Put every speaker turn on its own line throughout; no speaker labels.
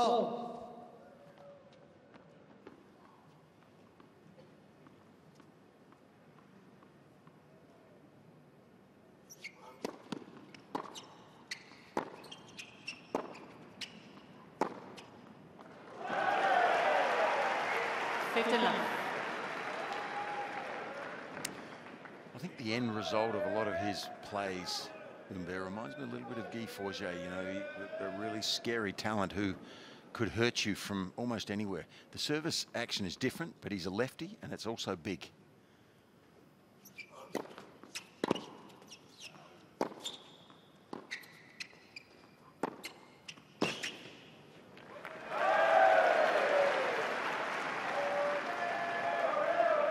Oh. Ball.
Fifteen love.
I think the end result of a lot of his plays, Humbert, reminds me a little bit of Guy Forget, you know, he- a really scary talent who could hurt you from almost anywhere. The service action is different, but he's a lefty and it's also big.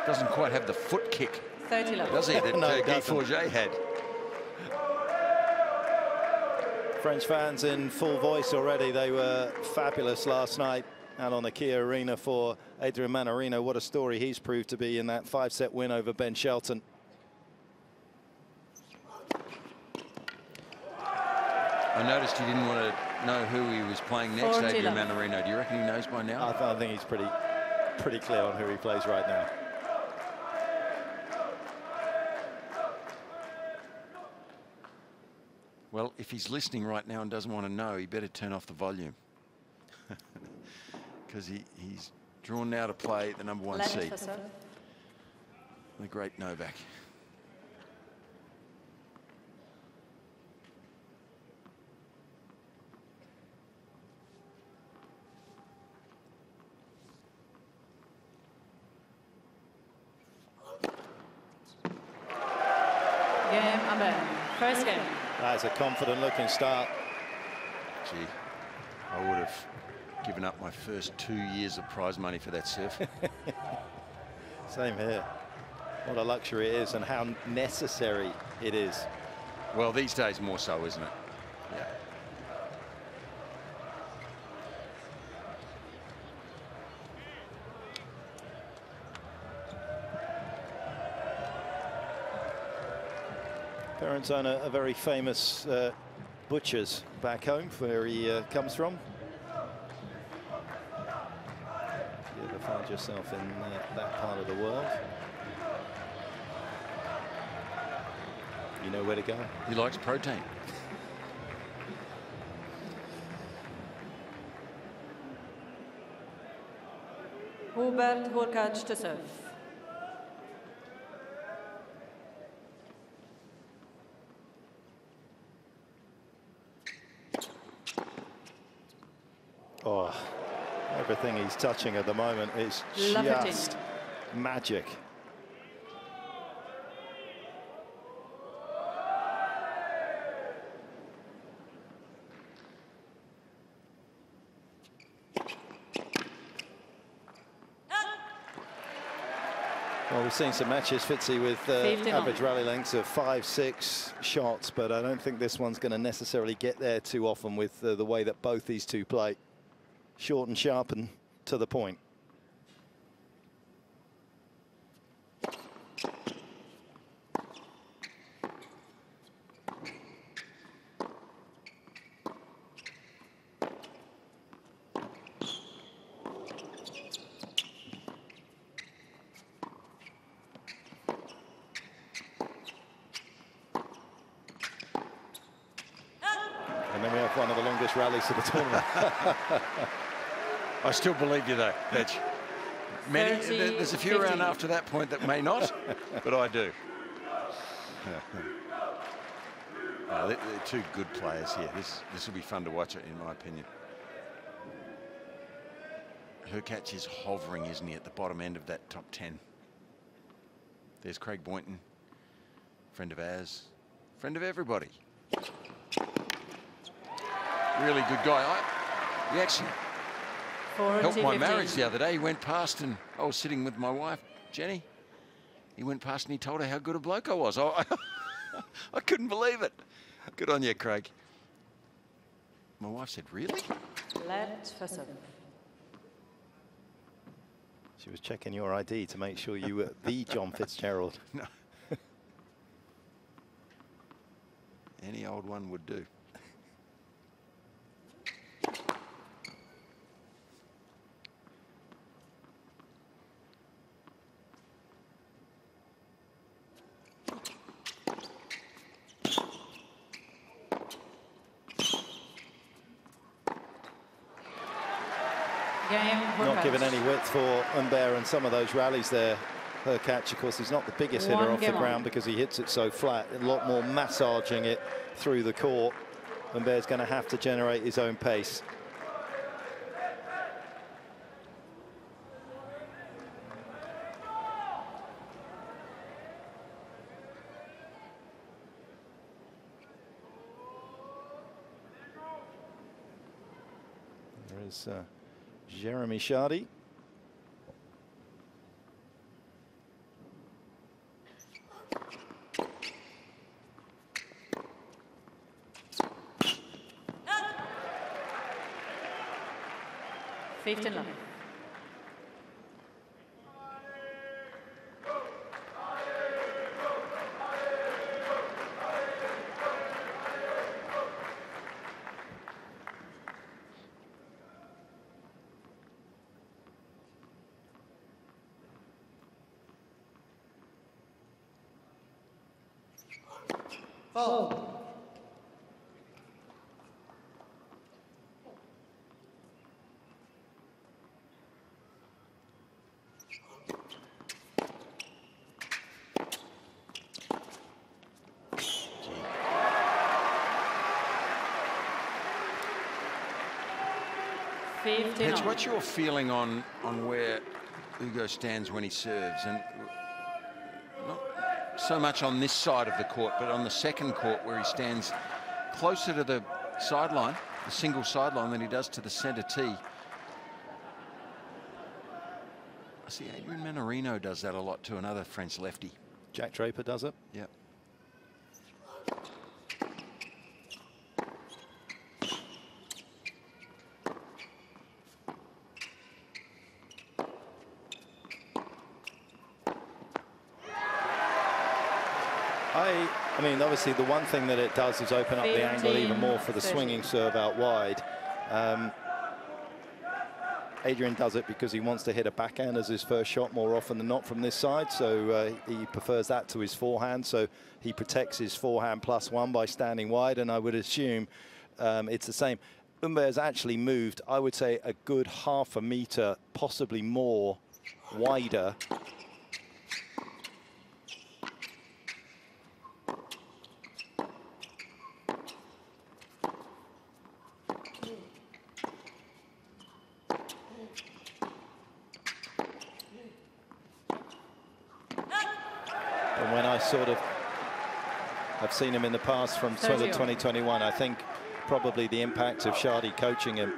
Doesn't quite have the foot kick,
Thirty
does he, that
No,
uh,
it
Guy. Forget had?
French fans in full voice already. They were fabulous last night out on the Kia Arena for Adrian Mannarino. What a story he's proved to be in that five-set win over Ben Shelton.
I noticed he didn't want to know who he was playing next, Adrian
love.
Mannarino. Do you reckon he knows by now?
I, th- I think he's pretty, pretty clear on who he plays right now.
If he's listening right now and doesn't want to know, he better turn off the volume. Because he, he's drawn now to play the number one
Left
seed, the great Novak.
Game Humbert. First game.
That's a confident looking start.
Gee, I would have given up my first two years of prize money for that surf.
Same here. What a luxury it is and how necessary it is.
well, these days more so, isn't it? Yeah.
Parents own a, a very famous uh, butcher's back home where he uh, comes from. You ever find yourself in uh, that part of the world, you know where to go.
He likes protein.
Hubert Hurkacz to serve.
Oh, everything he's touching at the moment is
Love it.
just magic. Well, we've seen some matches, Fitzy, with uh,
15 on.
average rally lengths of five, six shots, but I don't think this one's going to necessarily get there too often with uh, the way that both these two play. Short and sharp and to the point. And then we have one of the longest rallies of the tournament.
I still believe you though, Petch. Many,
30,
there- there's a few around after that point that may not, but I do. Uh, they're, they're two good players here. This this will be fun to watch, it, in my opinion. Hurkacz is hovering, isn't he, at the bottom end of that top 10. There's Craig Boynton, friend of ours, friend of everybody. Really good guy. I, he actually
40,
helped my
15.
marriage the other day. He went past and I was sitting with my wife, Jenny. He went past and he told her how good a bloke I was. I, I couldn't believe it. Good on you, Craig. My wife said, really?
Left for serve.
she was checking your ID to make sure you were the John Fitzgerald.
No. Any old one would do.
Game,
Not given any width for Humbert and some of those rallies there. Hurkacz, of course, he's not the biggest hitter off the
game on.
ground because he hits it so flat. A lot more massaging it through the court. Humbert's going to have to generate his own pace. There is uh, Jeremy Chardy.
Fifteen
Pitch,
on.
What's your feeling on on where Ugo stands when he serves, and not so much on this side of the court, but on the second court where he stands closer to the sideline, the single sideline, than he does to the centre tee. I see Adrian Mannarino does that a lot too, another French lefty.
Jack Draper does it.
Yep.
I, I mean, obviously the one thing that it does is open up the angle even more for the
15,
swinging serve out wide. Um, Adrian does it because he wants to hit a backhand as his first shot more often than not from this side. So uh, he prefers that to his forehand. So he protects his forehand plus one by standing wide. And I would assume um, it's the same. Humbert has actually moved, I would say, a good half a meter, possibly more, wider And when I sort of have seen him in the past from sort of
30.
2021, I think probably the impact of Chardy coaching him.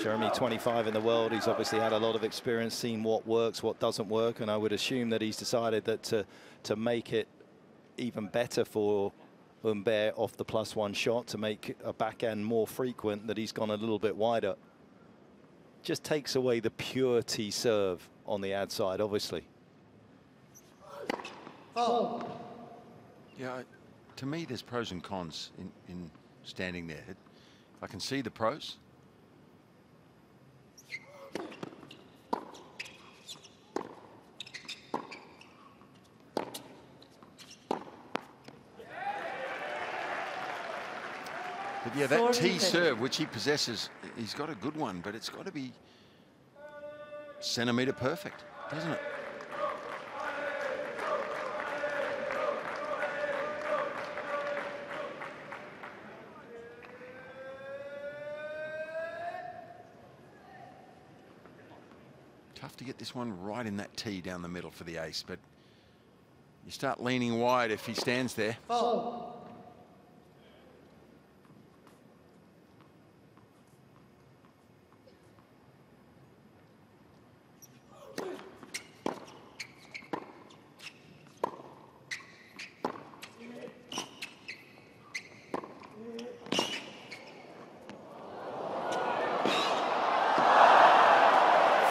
Jeremy, 25 in the world, he's obviously had a lot of experience, seen what works, what doesn't work, and I would assume that he's decided that to, to make it even better for Humbert off the plus one shot, to make a backhand more frequent, that he's gone a little bit wider. Just takes away the pure tee serve on the ad side, obviously.
Yeah, I- to me, there's pros and cons in, in standing there. I can see the pros. But yeah, that T serve, which he possesses, he's got a good one, but it's got to be centimetre perfect, doesn't it? This one right in that tee down the middle for the ace, but you start leaning wide if he stands there.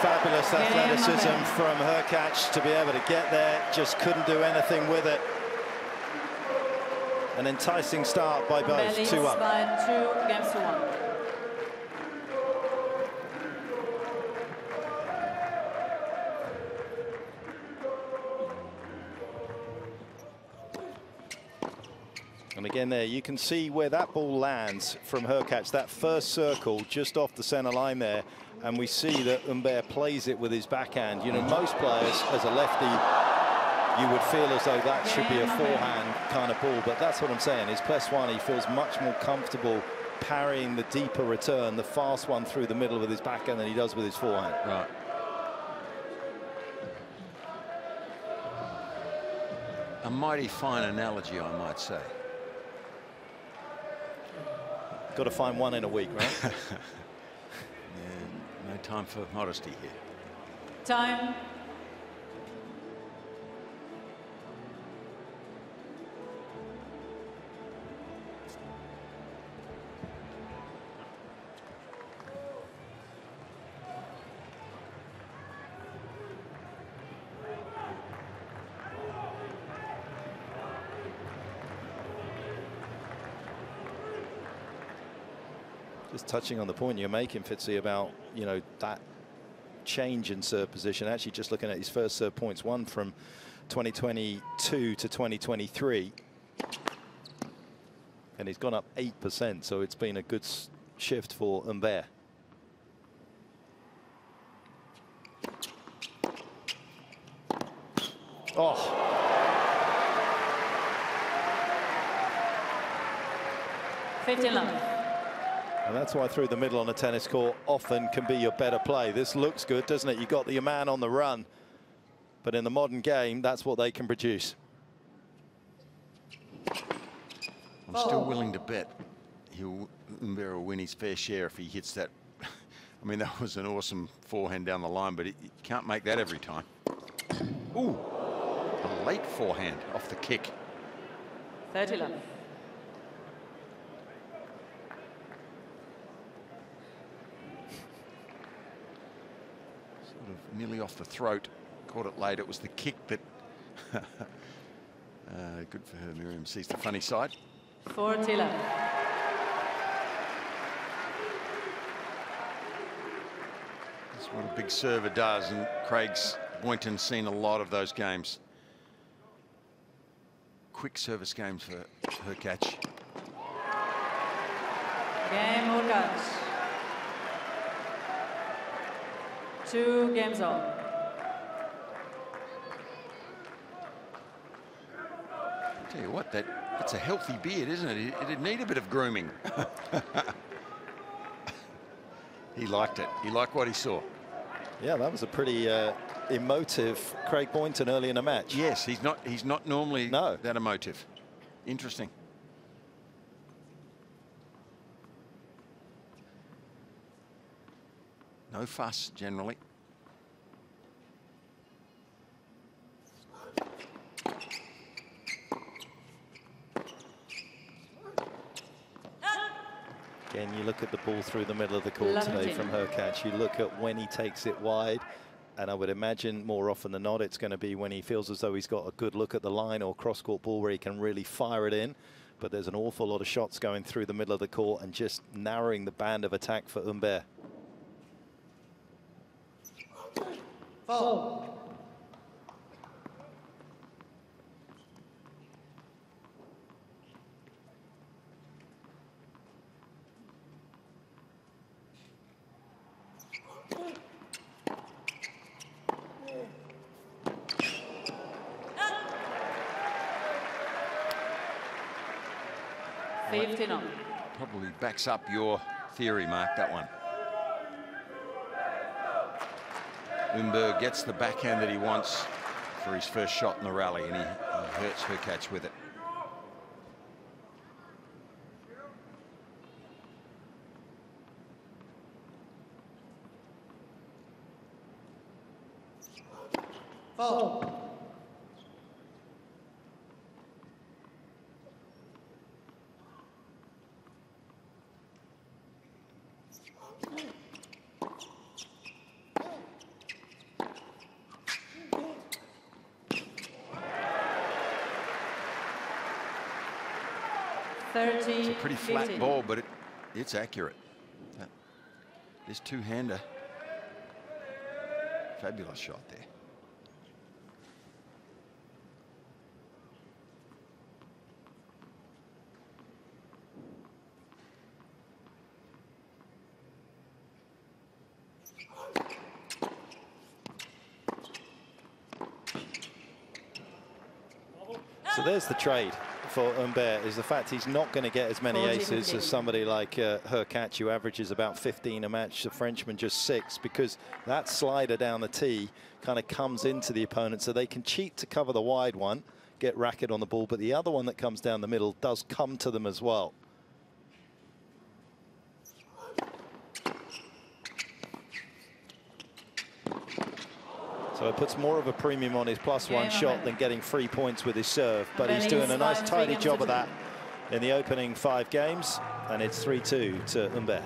Fabulous
Yeah,
athleticism
my man.
from Hurkacz to be able to get there, just couldn't do anything with it. An enticing start by both,
Bellies
two up.
two against one.
And again there, you can see where that ball lands from Hurkacz, that first circle just off the center line there. And we see that Humbert plays it with his backhand. You know, most players, as a lefty, you would feel as though that should be a forehand kind of ball. But that's what I'm saying. His plus one, he feels much more comfortable parrying the deeper return, the fast one through the middle with his backhand than he does with his forehand.
Right. A mighty fine analogy, I might say.
Got to find one in a week, right?
time for modesty here.
Time.
Just touching on the point you're making, Fitzy, about you know that change in serve position. Actually, just looking at his first serve points, one from 2022 to 2023, and he's gone up eight percent. So it's been a good shift for Humbert. Oh.
Fifteen love.
And that's why through the middle on a tennis court often can be your better play. This looks good, doesn't it? You've got your man on the run. But in the modern game, that's what they can produce.
I'm still willing to bet he'll will win his fair share if he hits that. I mean, that was an awesome forehand down the line, but you can't make that every time. Ooh, a late forehand off the kick.
30 love.
Nearly off the throat. Caught it late. It was the kick that. uh, good for her. Miriam sees the funny side.
For Tiller.
That's what a big server does, and Craig's Boynton seen a lot of those games. Quick service games for Hurkacz.
Game Hurkacz. Two games on.
Tell you what, that that's a healthy beard, isn't it? It, it'd need a bit of grooming. he liked it. He liked what he saw.
Yeah, that was a pretty uh, emotive Craig Boynton early in the match.
Yes, he's not. He's not normally
no.
that emotive. Interesting. No fuss, generally.
Again, you look at the ball through the middle of the court
Love
today from Hurkacz. You look at when he takes it wide, and I would imagine more often than not it's going to be when he feels as though he's got a good look at the line or cross-court ball where he can really fire it in but there's an awful lot of shots going through the middle of the court and just narrowing the band of attack for Humbert.
Four.
Probably backs up your theory, Mark, that one. Humbert gets the backhand that he wants for his first shot in the rally, and he, he hurts catch with it. that's accurate. That, this two-hander, fabulous shot there.
So there's the trade for Humbert, is the fact he's not going to get as many aces as somebody like uh, Hurkacz, who averages about 15 a match. The Frenchman just six, because that slider down the tee kind of comes into the opponent, so they can cheat to cover the wide one, get racket on the ball, but the other one that comes down the middle does come to them as well. So it puts more of a premium on his plus one
Game
shot than getting three points with his serve. But he's
Bellies
doing a nice tidy job of that in the opening five games. And it's 3-2 to Humbert.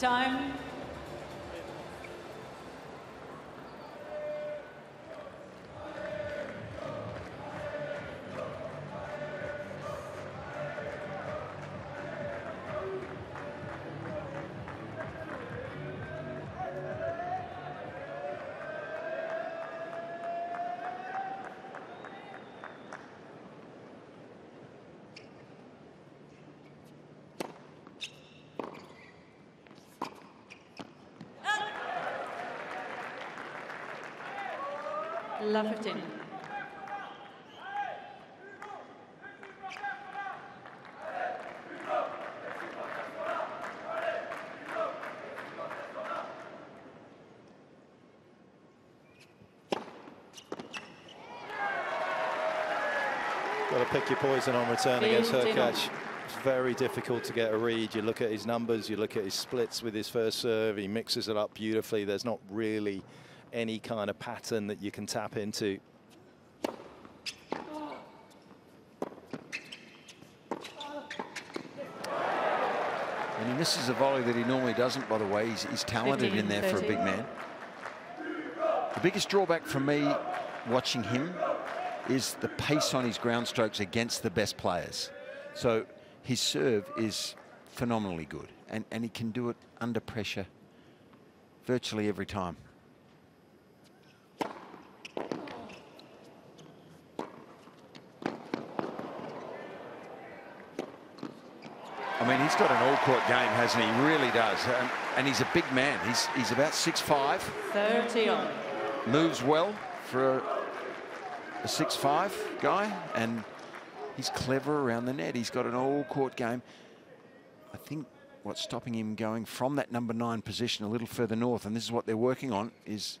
Time. La 15.
Got to pick your poison on return against
on.
It's very difficult to get a read. You look at his numbers, you look at his splits with his first serve, he mixes it up beautifully. There's not really any kind of pattern that you can tap into.
And he misses a volley that he normally doesn't, by the way. He's, he's talented
15,
in there for a big man. The biggest drawback for me watching him is the pace on his ground strokes against the best players. So his serve is phenomenally good, and, and he can do it under pressure virtually every time. He's got an all-court game, hasn't he? He really does. And, and he's a big man. He's, he's about 6'5",
30 on.
moves well for a, a 6'5 guy, and he's clever around the net. He's got an all-court game. I think what's stopping him going from that number nine position a little further north, and this is what they're working on, is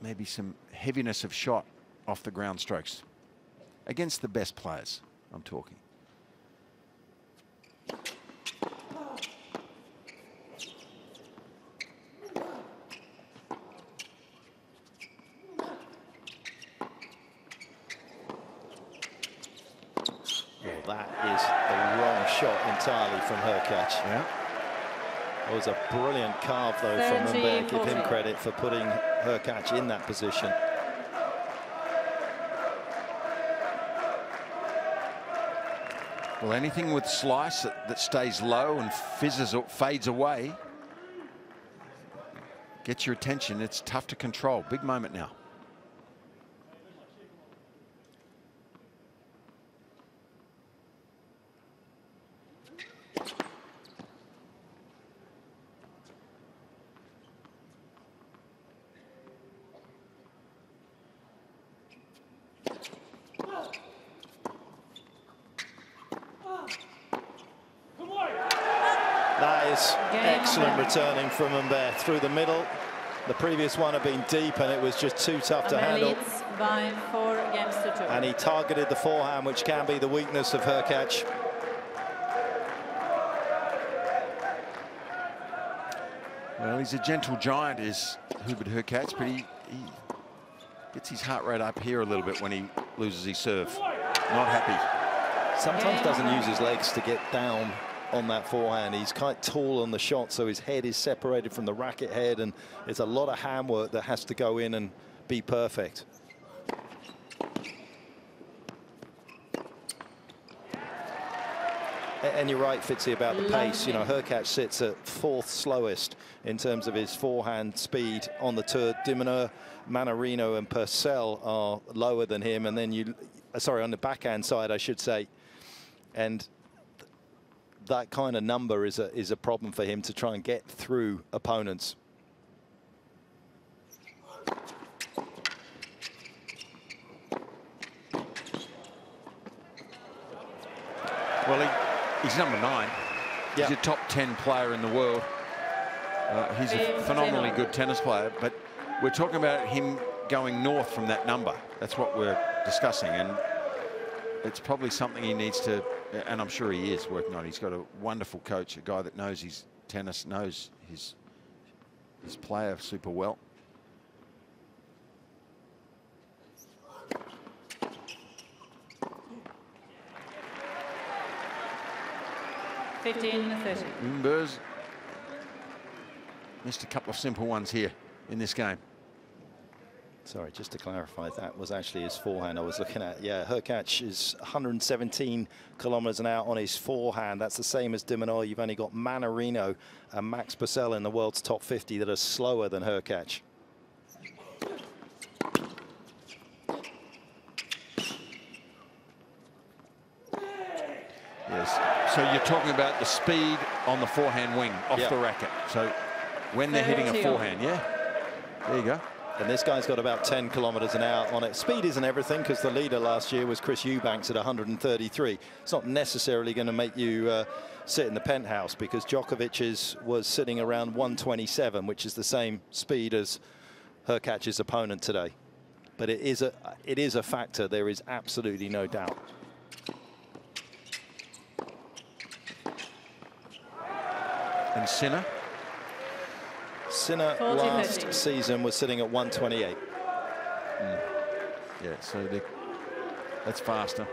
maybe some heaviness of shot off the ground strokes against the best players, I'm talking.
Well, that is the wrong shot entirely from Hurkacz.
Yeah.
It was a brilliant carve, though, from
30,
Humbert. Give him credit for putting Hurkacz in that position.
Well, anything with slice that, that stays low and fizzes or fades away gets your attention. It's tough to control. Big moment now.
That is
Game
excellent
over.
returning from Humbert through the middle. The previous one had been deep and it was just too tough to handle.
leads by four games to two.
And he targeted the forehand, which can be the weakness of Hurkacz.
Well, he's a gentle giant, is Hubert Hurkacz, but he, he gets his heart rate up here a little bit when he loses his serve. Not happy.
Sometimes doesn't use his legs to get down on that forehand. He's quite tall on the shot, so his head is separated from the racket head, and it's a lot of handwork that has to go in and be perfect. And you're right, Fitzy, about the pace. You know, Hurkacz sits at fourth slowest in terms of his forehand speed on the tour. de Minaur, Mannarino and Purcell are lower than him. And then you, uh, sorry, on the backhand side, I should say. And that kind of number is a, is a problem for him to try and get through opponents.
Well, he, he's number nine.
Yeah.
He's a top 10 player in the world. Uh, he's a phenomenally good tennis player, but we're talking about him going north from that number. That's what we're discussing, and it's probably something he needs to, and I'm sure he is working on. It. He's got a wonderful coach, a guy that knows his tennis, knows his his player super well.
Fifteen, thirty.
Humbert's missed a couple of simple ones here in this game.
Sorry, just to clarify, that was actually his forehand I was looking at. Yeah, Hurkacz is 117 kilometers an hour on his forehand. That's the same as de Minaur. You've only got Mannarino and Max Purcell in the world's top 50 that are slower than Hurkacz.
Yes. So you're talking about the speed on the forehand wing off
Yeah.
the racket. So when they're hitting a forehand, yeah. There you go.
And this guy's got about 10 kilometers an hour on it. Speed isn't everything because the leader last year was Chris Eubanks at 133. It's not necessarily going to make you uh, sit in the penthouse because Djokovic's was sitting around 127, which is the same speed as Hurkacz's opponent today. But it is a it is a factor. There is absolutely no doubt.
And Sinner,
Sinner last season was sitting at 128.
yeah. So they- that's faster.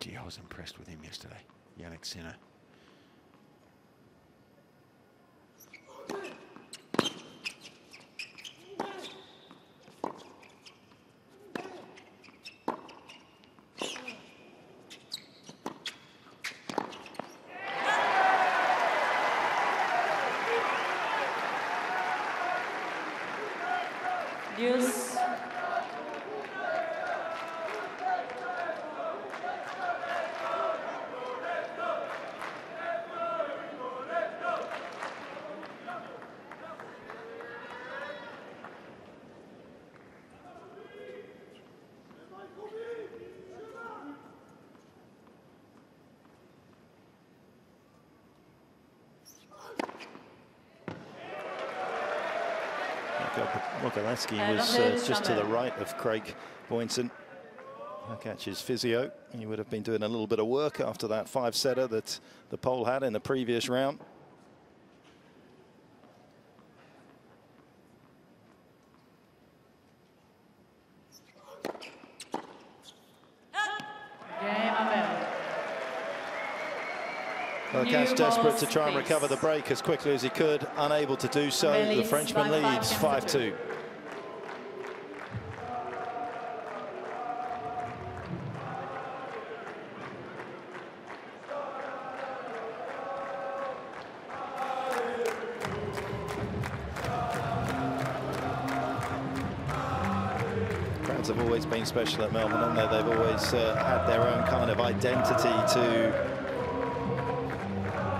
Gee, I was impressed with him yesterday, Jannik Sinner.
Mokaletsky
And
was uh, just to the right of Craig Boynton. Hurkacz's physio. He would have been doing a little bit of work after that five-setter that the Pole had in the previous round.
Game over.
Desperate to try and recover the break as quickly as he could, unable to do so. The Frenchman leads 5-2. Special at Melbourne, haven't they? They've always uh, had their own kind of identity to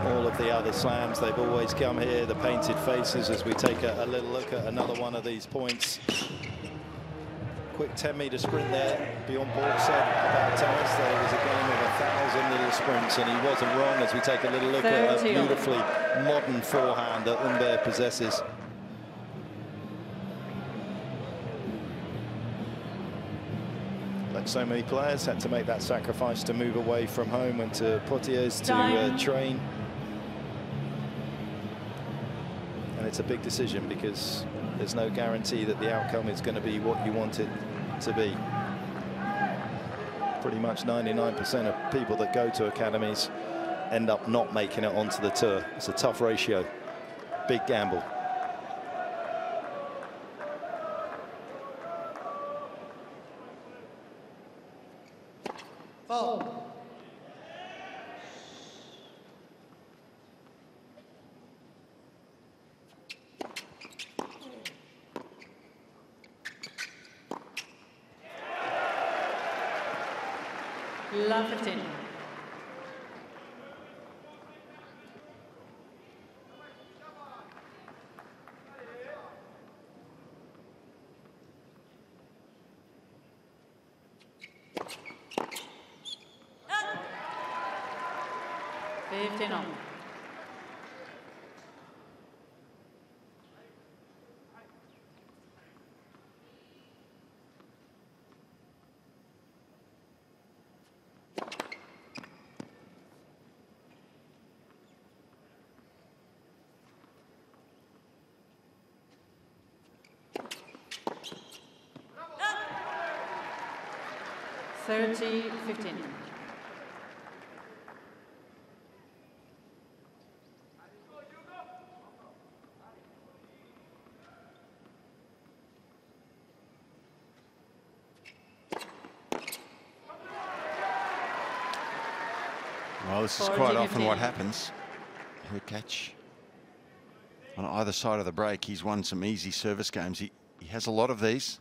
all of the other slams. They've always come here, the painted faces, as we take a, a little look at another one of these points. Quick 10-meter sprint there. Bjorn Borg said about tennis that it was a game of a thousand little sprints, and he wasn't wrong as we take a little look at a beautifully modern forehand that Humbert possesses. So many players, had to make that sacrifice to move away from home, went to Poitiers to uh, train. And it's a big decision because there's no guarantee that the outcome is going to be what you want it to be. Pretty much 99% of people that go to academies end up not making it onto the tour. It's a tough ratio, big gamble.
30, 15.
Well, this is quite often what happens. Hurkacz on either side of the break. He's won some easy service games. He, he has a lot of these.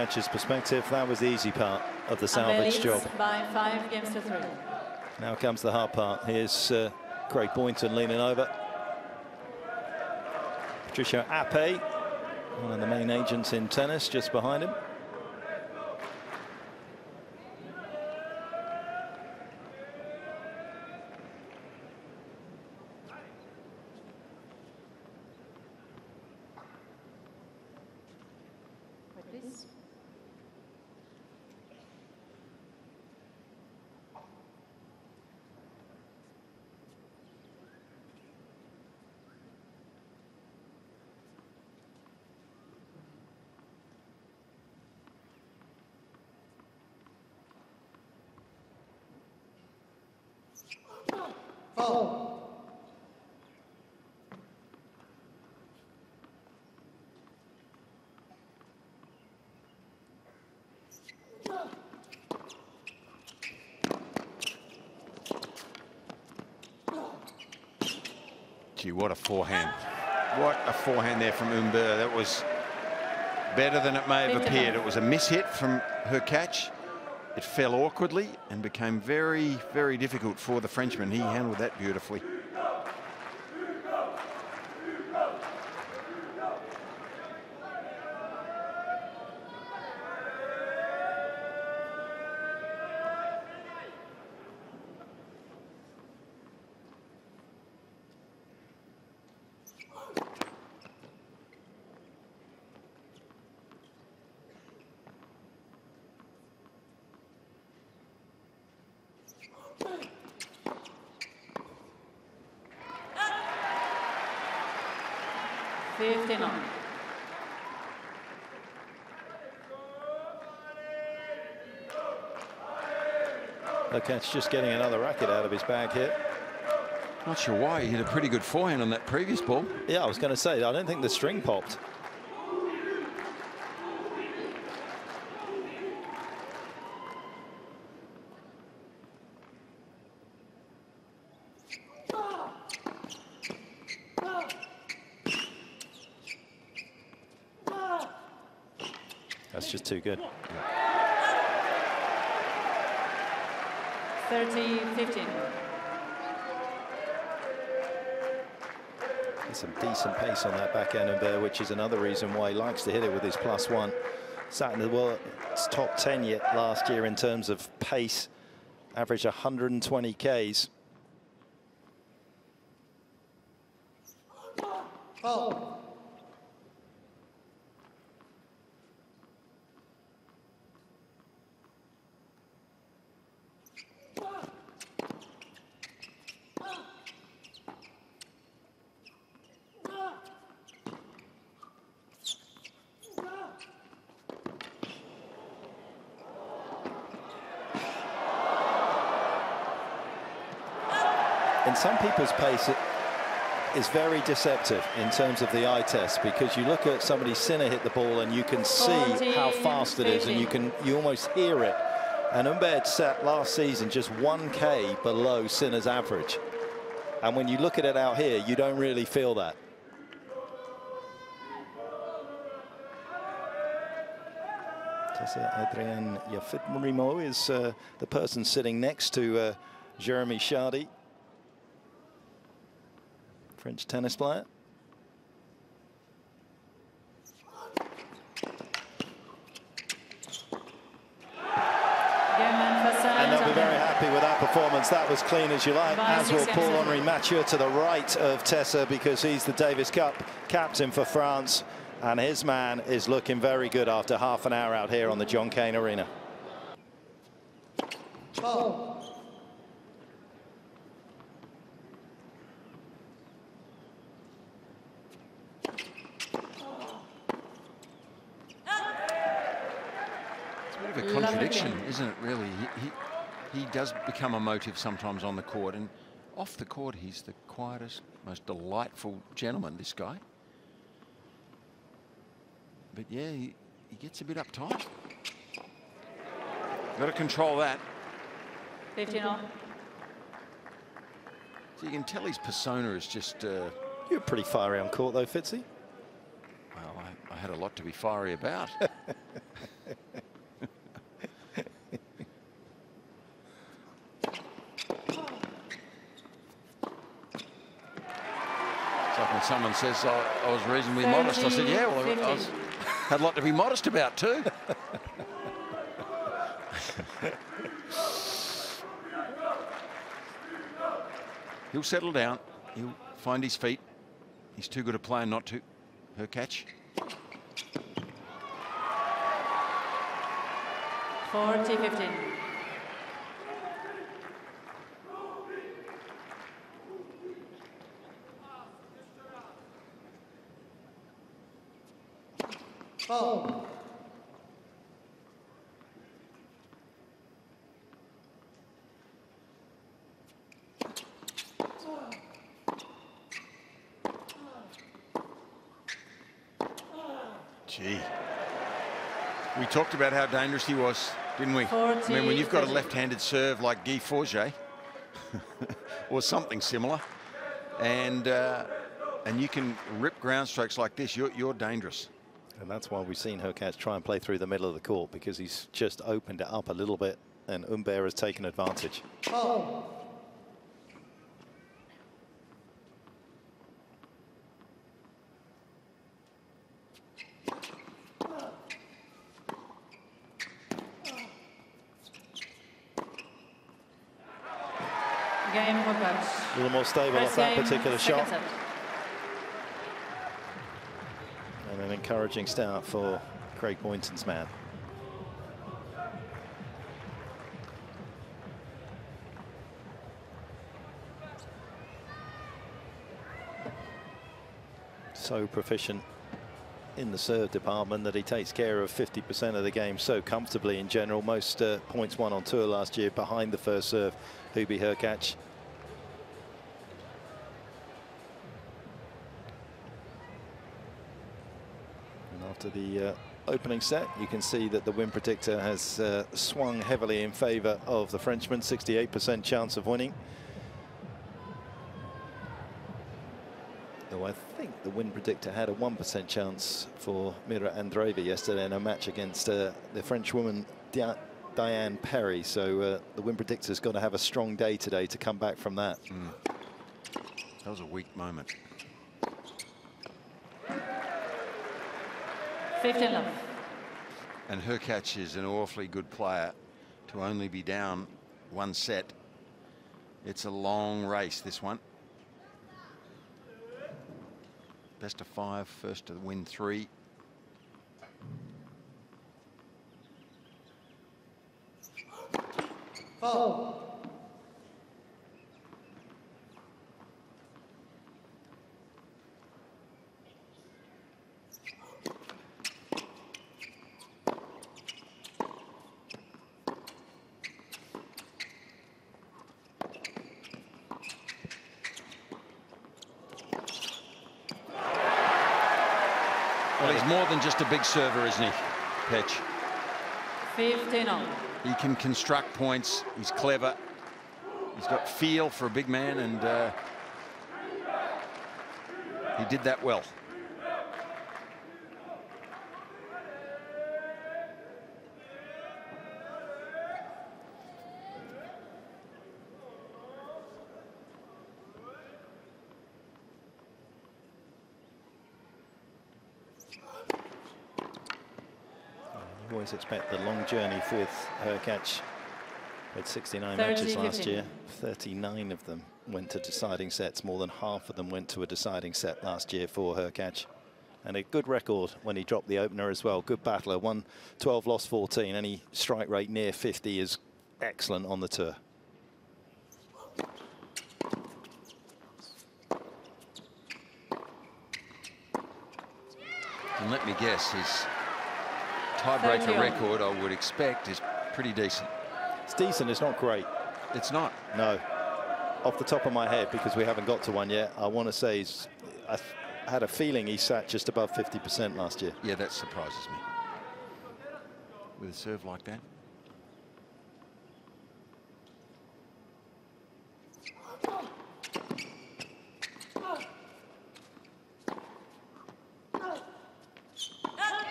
Catcher's perspective, that was the easy part of the salvage job.
by five games to three.
Now comes the hard part. Here's uh, Craig Boynton leaning over. Patricio Apey, one of the main agents in tennis, just behind him.
Wait, please.
Gee, what a forehand. What a forehand there from Humbert. That was better than it may have appeared. It was a mishit from Hurkacz. It fell awkwardly and became very, very difficult for the Frenchman. He handled that beautifully.
Just getting another racket out of his bag here.
Not sure why. He had a pretty good forehand on that previous ball.
Yeah, I was going to say, I don't think the string popped. That's just too good.
Yeah. 15.
Some decent pace on that backhand of Bear, which is another reason why he likes to hit it with his plus one. Sat in the world's top 10 yet last year in terms of pace, average 120 Ks. in some people's pace is very deceptive in terms of the eye test because you look at somebody Sinner hit the ball and you can see how
14,
fast it is and you can you almost hear it. And Humbert sat last season just 1k below Sinner's average. And when you look at it out here you don't really feel that. Adrian Yafit is uh, the person sitting next to uh, Jeremy Chardy French tennis player. And they'll be very happy with that performance. That was clean as you like, as will Paul
games.
Henri Mathieu to the right of Tessa because he's the Davis Cup captain for France. And his man is looking very good after half an hour out here on the John Cain Arena.
It's a bit of a
Lovely
contradiction,
game.
isn't it, really? He, he, he does become a motive sometimes on the court, and off the court, he's the quietest, most delightful gentleman, this guy. But yeah, he, he gets a bit uptight. Got to control that.
15 all.
So you can tell his persona is just, uh,
You're pretty fiery on court though, Fitzy.
well, I, I had a lot to be fiery about. It's like when someone says I, I was reasonably modest, I said, yeah, well, I, I was, had a lot to be modest about too. He'll settle down. He'll find his feet. He's too good a player not to. Hurkacz.
40 15.
Gee. We talked about how dangerous he was, didn't we? I mean, when you've got a left-handed serve like Guy Forget, or something similar, and uh, and you can rip ground strokes like this, you're, you're dangerous.
And that's why we've seen Hurkacz try and play through the middle of the court because he's just opened it up a little bit and Humbert has taken advantage.
Game Hopatch.
A little more stable off that
game,
particular shot.
set.
And an encouraging start for Craig Boynton's man. So proficient in the serve department that he takes care of 50% of the game so comfortably in general. Most uh, points won on tour last year behind the first serve, Hubie Hurkacz. After the uh, opening set, you can see that the win predictor has uh, swung heavily in favour of the Frenchman, 68% chance of winning. The Although I think the win predictor had a 1% chance for Mira Andreeva yesterday in a match against uh, the French woman Dia Diane Perry. So uh, the win predictor's got to have a strong day today to come back from that.
Mm. That was a weak moment.
15 love.
And Hurkacz is an awfully good player to only be down one set. It's a long race, this one. Best of five, first to win three.
Oh.
Well, he's more than just a big server, isn't he, Petch?
15 all.
He can construct points. He's clever. He's got feel for a big man, and uh, he did that well.
Always expect the long journey with Hurkacz. Had 69 matches last
15.
year. 39 of them went to deciding sets. More than half of them went to a deciding set last year for Hurkacz. And a good record when he dropped the opener as well. Good battler. Won 12, lost 14. Any strike rate near 50 is excellent on the tour.
And let me guess, his tiebreaker
30 on.
record, I would expect, is pretty decent.
It's decent. It's not great.
It's not.
No. Off the top of my head, because we haven't got to one yet, I want to say he's, I had a feeling he sat just above 50% last year.
Yeah, that surprises me. With a serve like that.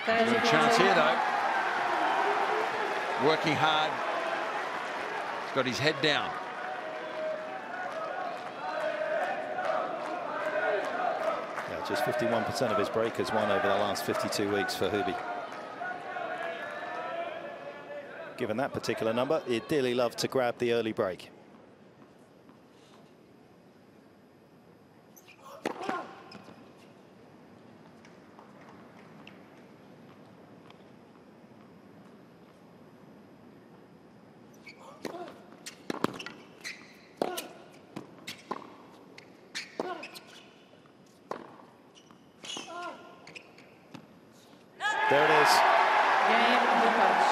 Thirty
Good chance here, though. Working hard. He's got his head down.
Yeah, just 51% of his breakers won over the last 52 weeks for Hubie. Given that particular number, he'd dearly love to grab the early break. There it is.
Game Hurkacz.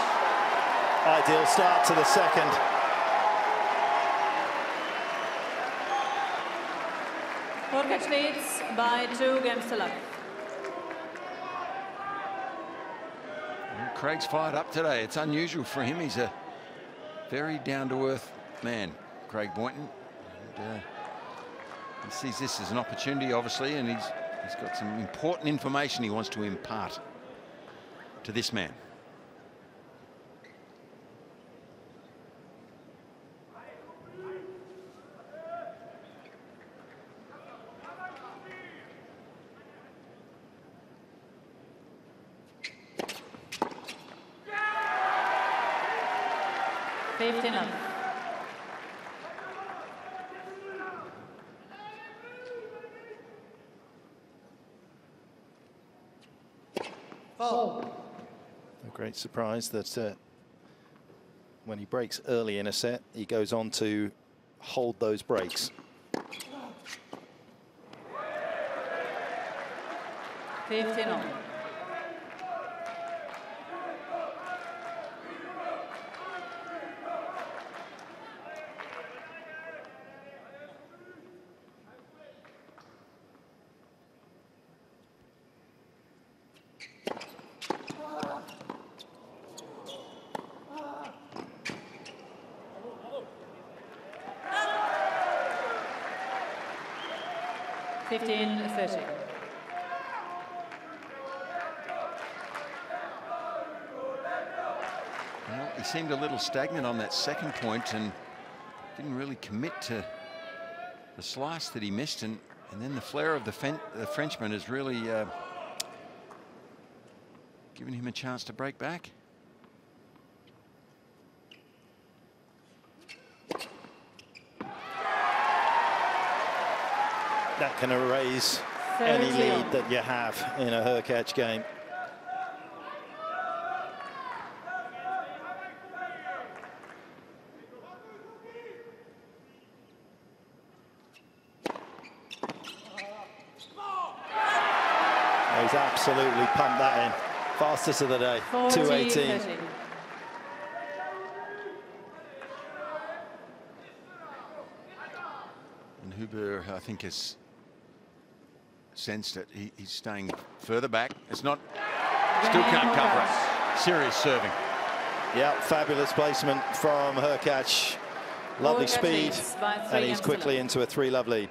Ideal start to the second.
Hurkacz leads by two games to love.
Well, Craig's fired up today. It's unusual for him. He's a very down-to-earth man, Craig Boynton. And, uh, he sees this as an opportunity, obviously, and he's he's got some important information he wants to impart to this man.
Fifteen love.
A great surprise that uh, when he breaks early in a set, he goes on to hold those breaks.
Fifteen
seemed a little stagnant on that second point and didn't really commit to the slice that he missed. And, and then the flair of the, the Frenchman has really uh, given him a chance to break back.
That can erase any lead that you have in a Hurkacz game. He's absolutely pumped that in. Fastest of the day, 218. 30.
And Huber, I think, has sensed it. He, he's staying further back. It's not, still can't cover it. Serious serving.
Yeah, fabulous placement from Hurkacz. Lovely speed, and he's quickly into a three-love lead.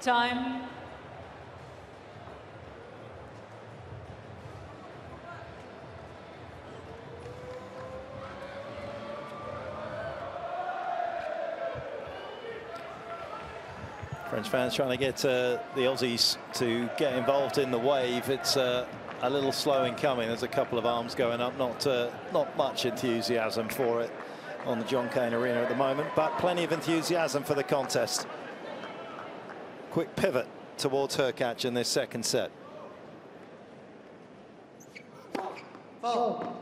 Time.
French fans trying to get uh, the Aussies to get involved in the wave. It's uh, a little slow in coming. There's a couple of arms going up, not uh, not much enthusiasm for it on the John Cain Arena at the moment, but plenty of enthusiasm for the contest quick pivot towards Hurkacz in this second set. Oh.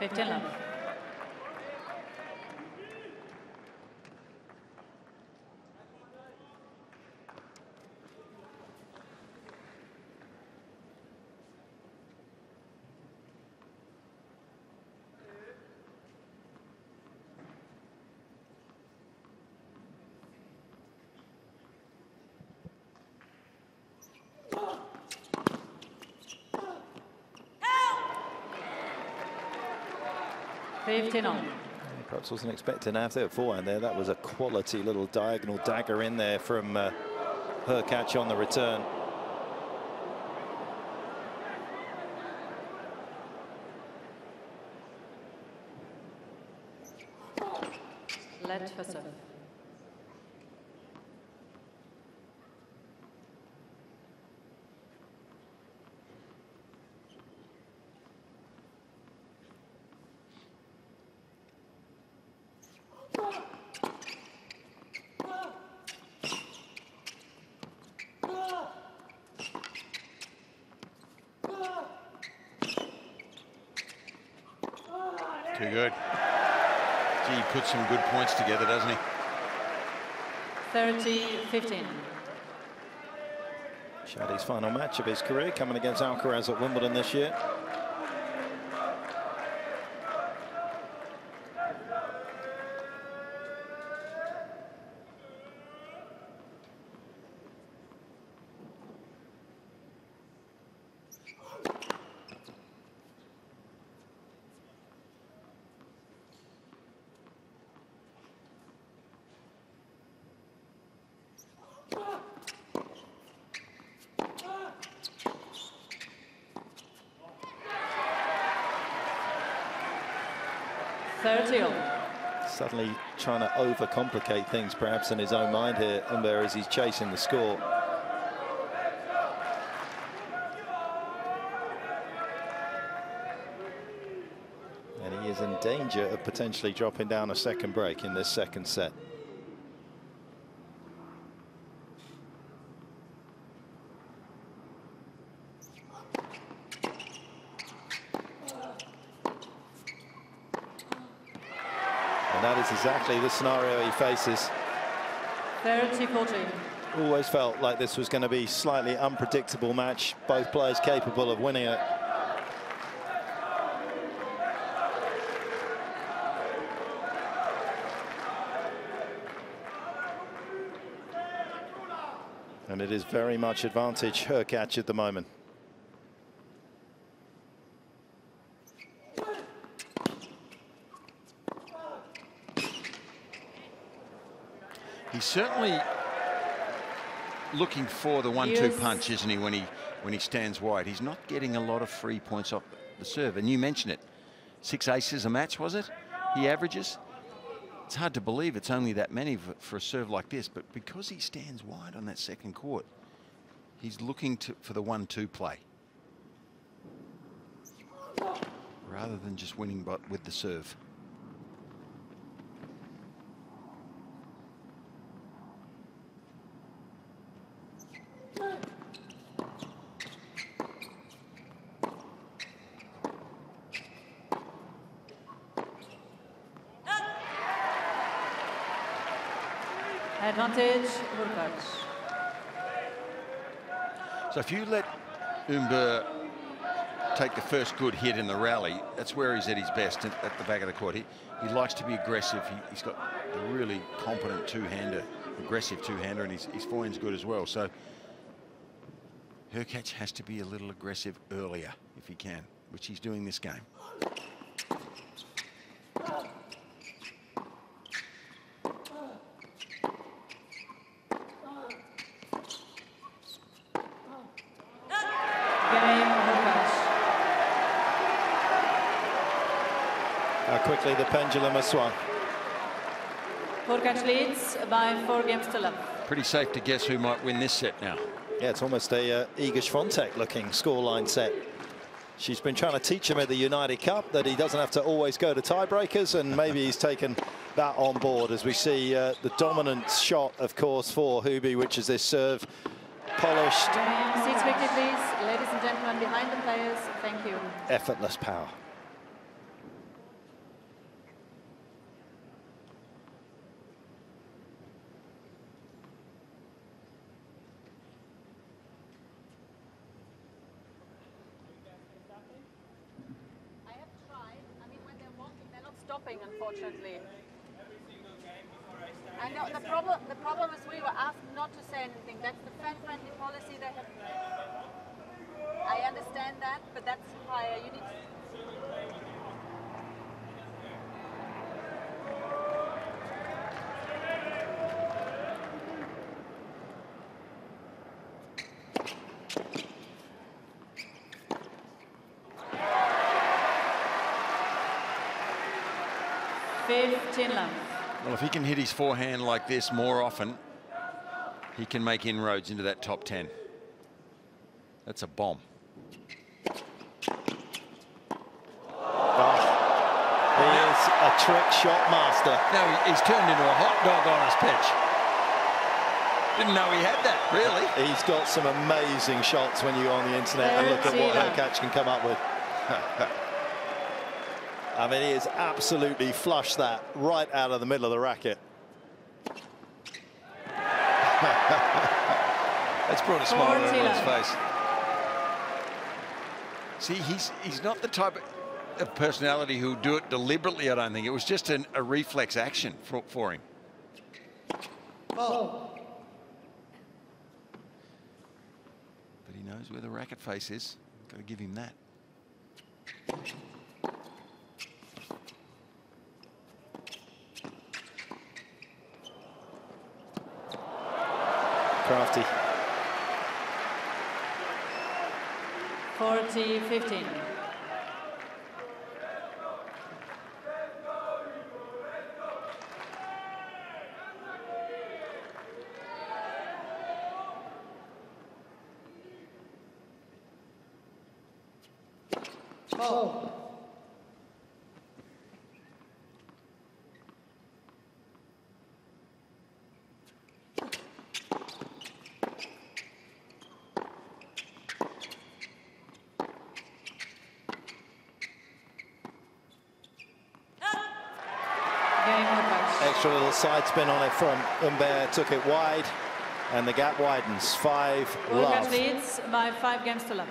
Fifteen love.
Perhaps wasn't expecting have that forehand there. That was a quality little diagonal dagger in there from uh, catch on the return.
Let for serve. 30-15.
Chardy's final match of his career coming against Alcaraz at Wimbledon this year. Trying to overcomplicate things perhaps in his own mind here, Humbert, as he's chasing the score. And he is in danger of potentially dropping down a second break in this second set. And that is exactly the scenario he faces.
30-14.
Always felt like this was going to be slightly unpredictable match. Both players capable of winning it. And it is very much advantage Hurkacz at the moment.
Certainly looking for the one-two punch, isn't he, when he when he stands wide? He's not getting a lot of free points off the serve. And you mentioned it. Six aces a match, was it? He averages. It's hard to believe it's only that many for, for a serve like this, but because he stands wide on that second court, he's looking to, for the one-two play. Rather than just winning but with the serve.
Advantage, Hurkacz.
So if you let Humbert take the first good hit in the rally, that's where he's at his best at, the back of the court. He, he likes to be aggressive. He, has got a really competent two-hander, aggressive two-hander, and his, his forehand's good as well. So Hurkacz has to be a little aggressive earlier if he can, which he's doing this. Game,
Hurkacz.
How quickly the pendulum has
leads by four games to love.
Pretty safe to guess who might win this set now.
Yeah, it's almost a uh, Iga Swiatek looking scoreline set. She's been trying to teach him at the United Cup that he doesn't have to always go to tiebreakers, and maybe he's taken that on board as we see uh, the dominant shot, of course, for Hubie, which is this serve polished,
Seats quickly, please. Ladies and gentlemen, behind the players, thank you.
effortless power.
I have tried. I mean, when they're walking, they're not stopping, unfortunately. I know the problem. The problem is we were asked not to say anything. That's the fan-friendly policy they have. I understand that, but that's why you need. Fifteen love.
Well, if he can hit his forehand like this more often, he can make inroads into that top 10. That's a bomb.
Oh, he is a trick shot master.
Now he's turned into a hot dog on his pitch. Didn't know he had that, really.
He's got some amazing shots when you go on the internet and look at what
Thirteen.
Hurkacz can come up with. I mean, he has absolutely flushed that right out of the middle of the racket.
That's brought a smile over
Fourteen.
his face. See, he's he's not the type of personality who'll do it deliberately, I don't think. It was just an, a reflex action for, for him. But he knows where the racket face is. Got to give him that.
Crafty.
40, 15.
Four.
Extra little side spin on it from Humbert, took it wide, and the gap widens. Five love.
leads by five games to love.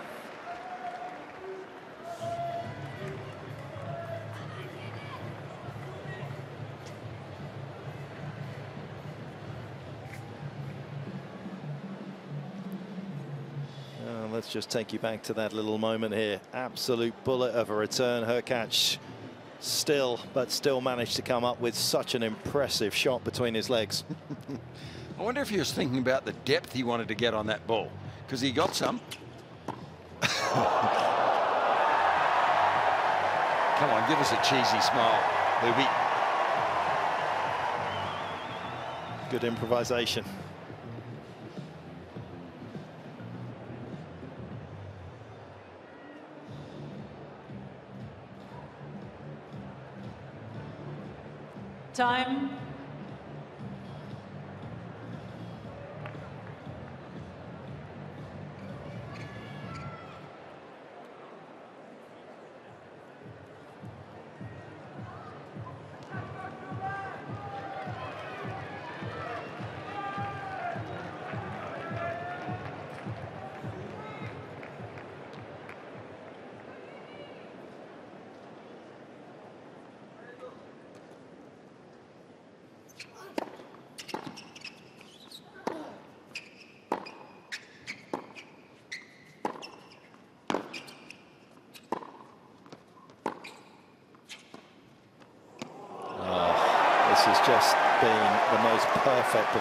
Uh, let's just take you back to that little moment here. Absolute bullet of a return. Hurkacz still, but still managed to come up with such an impressive shot between his legs.
I wonder if he was thinking about the depth he wanted to get on that ball, because he got some. Come on, give us a cheesy smile, Luby.
Good improvisation.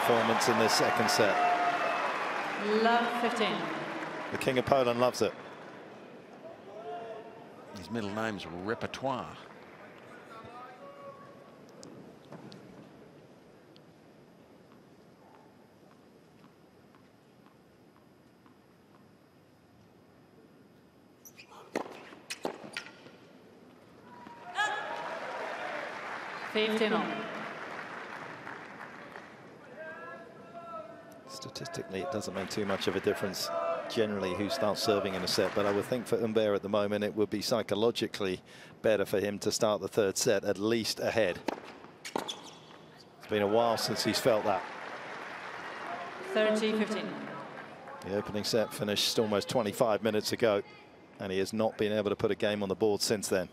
Performance in this second set.
Love 15.
The King of Poland loves it.
His middle name's Repertoire.
Fifteen all.
Statistically, it doesn't make too much of a difference generally who starts serving in a set, but I would think for Humbert at the moment it would be psychologically better for him to start the third set at least ahead. It's been a while since he's felt that.
30 15.
The opening set finished almost 25 minutes ago, and he has not been able to put a game on the board since then.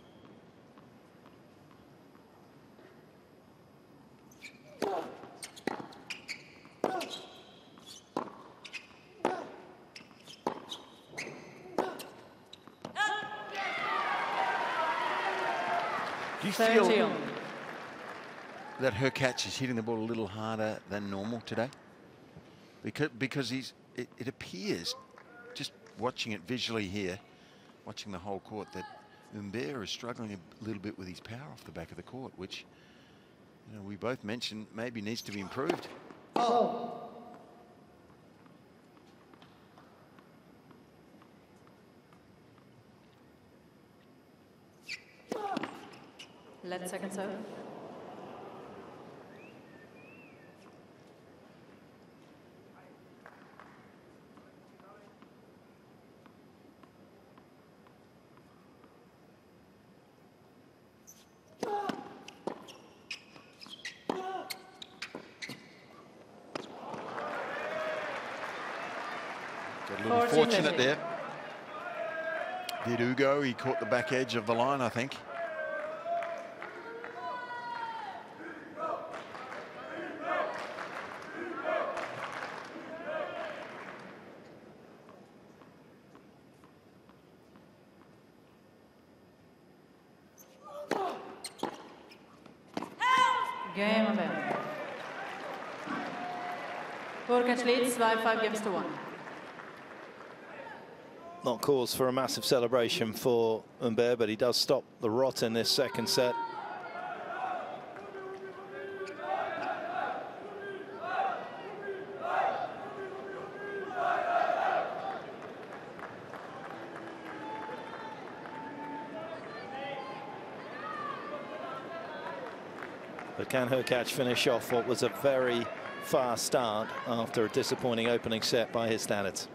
Do you
30
feel
all.
That catch is hitting the ball a little harder than normal today? Because because he's it, it appears, just watching it visually here, watching the whole court, that Humbert is struggling a little bit with his power off the back of the court, which you know we both mentioned maybe needs to be improved.
Oh. Let's second serve.
Got a little
14,
fortunate there. Did Ugo? He caught the back edge of the line, I think.
Game of it. Hurkacz leads by five games to one
not cause for a massive celebration for Humbert, but he does stop the rot in this second set. But can Hurkacz finish off what was a very fast start after a disappointing opening set by his standards?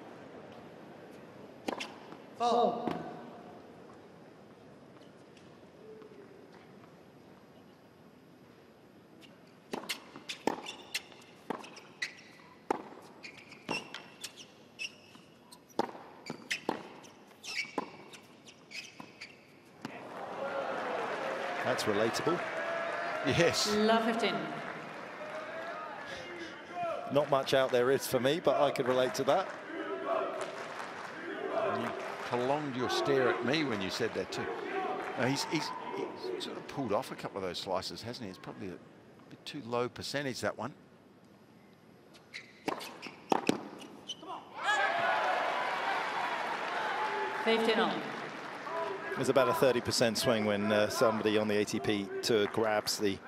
That's relatable.
Yes.
Love 15.
Not much out there is for me, but I could relate to that.
You prolonged your stare at me when you said that too. No, he's, he's, he's sort of pulled off a couple of those slices, hasn't he? It's probably a bit too low percentage, that one.
There's about a 30% swing when uh, somebody on the ATP tour grabs the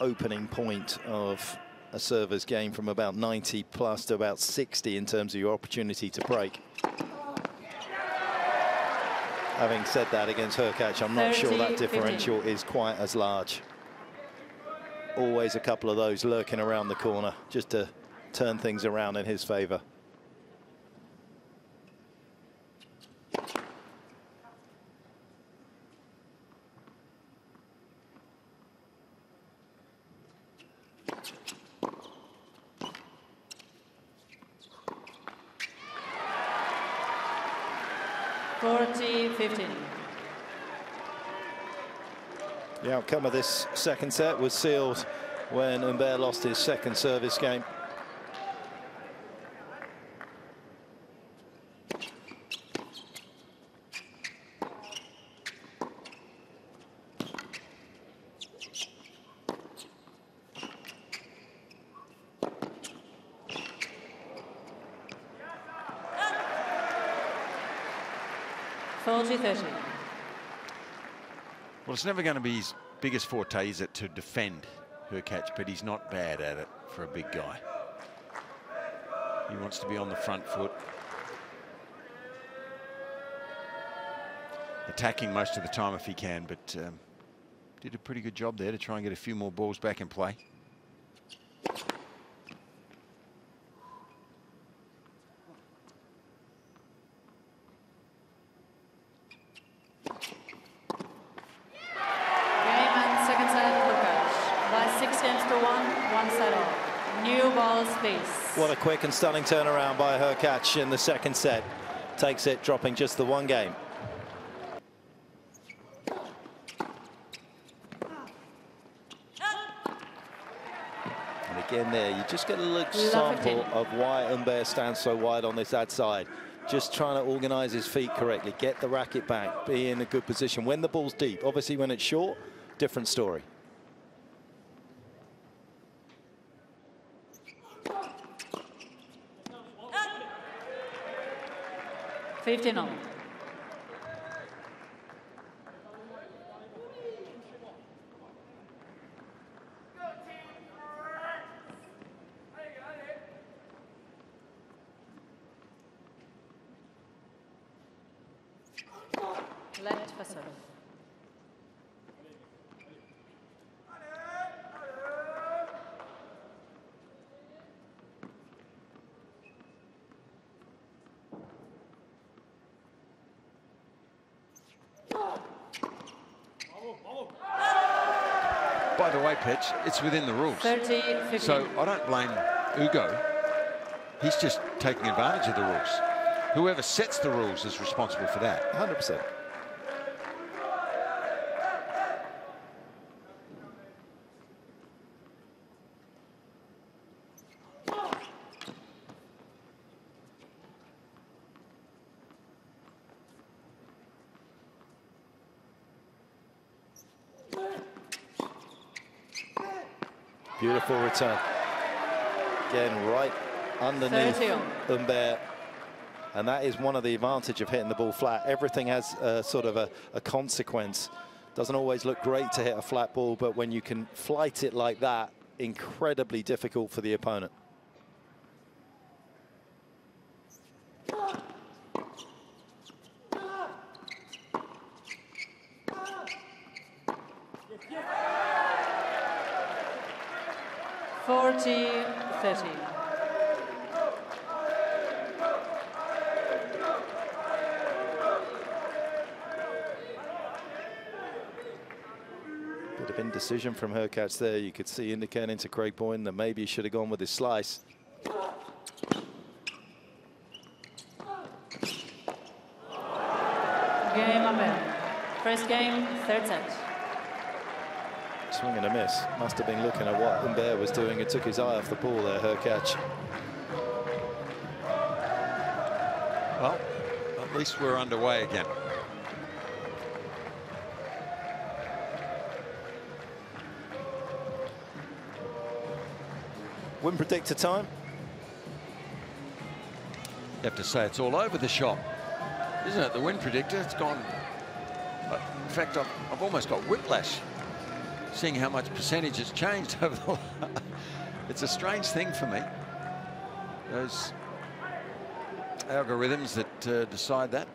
opening point of a server's game from about 90 plus to about 60 in terms of your opportunity to break. Having said that against Hurkacz, I'm not sure that
30, 15.
differential is quite as large. Always a couple of those lurking around the corner just to turn things around in his favour.
Forty, fifteen.
The outcome of this second set was sealed when Humbert lost his second service game.
Forty, thirty.
Well, it's never going to be his biggest forte, is it, to defend Hurkacz, but he's not bad at it for a big guy. He wants to be on the front foot. Attacking most of the time if he can, but um, did a pretty good job there to try and get a few more balls back in play.
Game and second set, Hurkacz. By six games to one, one set off. New balls, please.
What a quick and stunning turnaround by Hurkacz in the second set. Takes it, dropping just the one game. And again there, you just get a little sample of why Humbert stands so wide on this ad side. Just trying to organise his feet correctly, get the racket back, be in a good position. When the ball's deep, obviously when it's short, different story.
All. Left for serve.
By the way, Petch, it's within the rules.
30, 15.
So I don't blame Ugo. He's just taking advantage of the rules. Whoever sets the rules is responsible for that.
100%. Again, right underneath
30 on.
Humbert. And that is one of the advantage of hitting the ball flat. Everything has a, sort of a, a consequence. Doesn't always look great to hit a flat ball, but when you can flight it like that, incredibly difficult for the opponent.
40 30.
Bit of indecision from Hurkacz there. You could see indicating to Craig Boynton that maybe he should have gone with his slice.
Game Humbert. First game, third set.
Swing and a miss. Must have been looking at what Humbert was doing and took his eye off the ball there, Hurkacz.
Well, at least we're underway again.
Win predictor time.
You have to say it's all over the shop, isn't it? The win predictor, it's gone. In fact, I've, I've almost got whiplash seeing how much percentage has changed over the. it's a strange thing for me. Those algorithms that uh, decide that.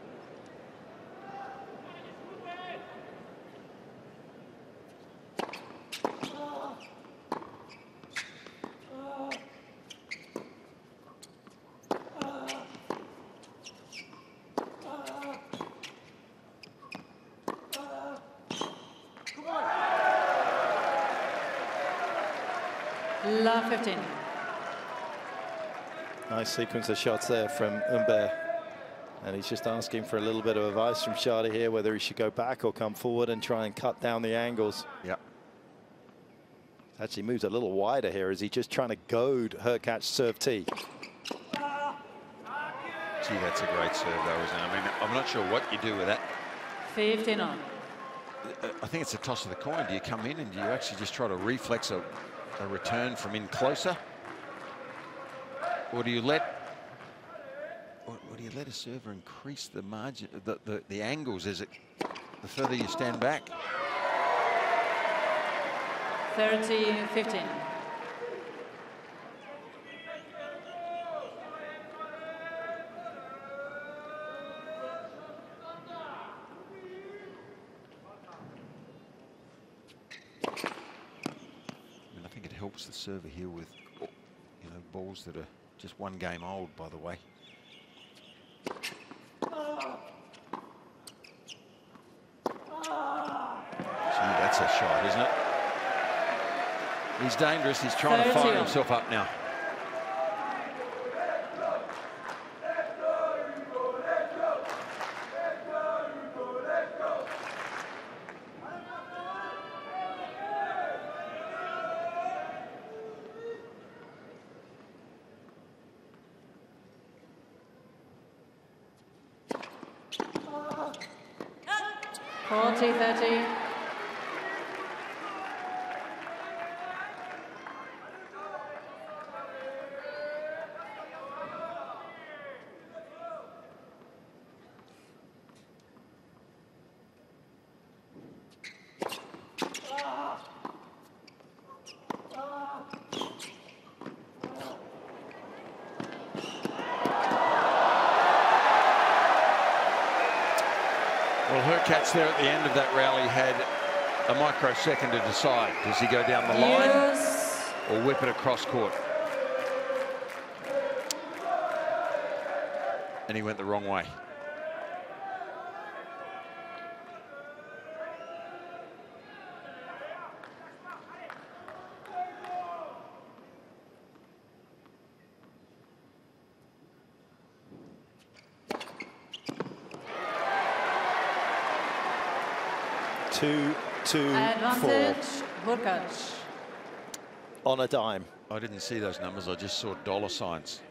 Love 15.
Nice sequence of shots there from Humbert. And he's just asking for a little bit of advice from Chardy here, whether he should go back or come forward and try and cut down the angles.
Yeah.
Actually moves a little wider here. Is he just trying to goad Hurkacz serve T?
Gee, that's a great serve, though, isn't it? I mean, I'm not sure what you do with that.
15 on.
Uh, I think it's a toss of the coin. Do you come in and do you actually just try to reflex a, a return from in closer? Or do you let or, or do you let a server increase the margin, the, the, the angles as it, the further you stand back?
30 15.
I mean, I think it helps the server here with, you know, balls that are just one game old, by the way. Gee, that's a shot, isn't it? He's dangerous. He's trying to fire himself up now.
Forty thirty.
There at the end of that rally had a microsecond to decide. Does he go down the line
Use
or whip it across court? And he went the wrong way.
Two, two,
advantage.
four
Hurkacz.
on a dime.
I didn't see those numbers. I just saw dollar signs.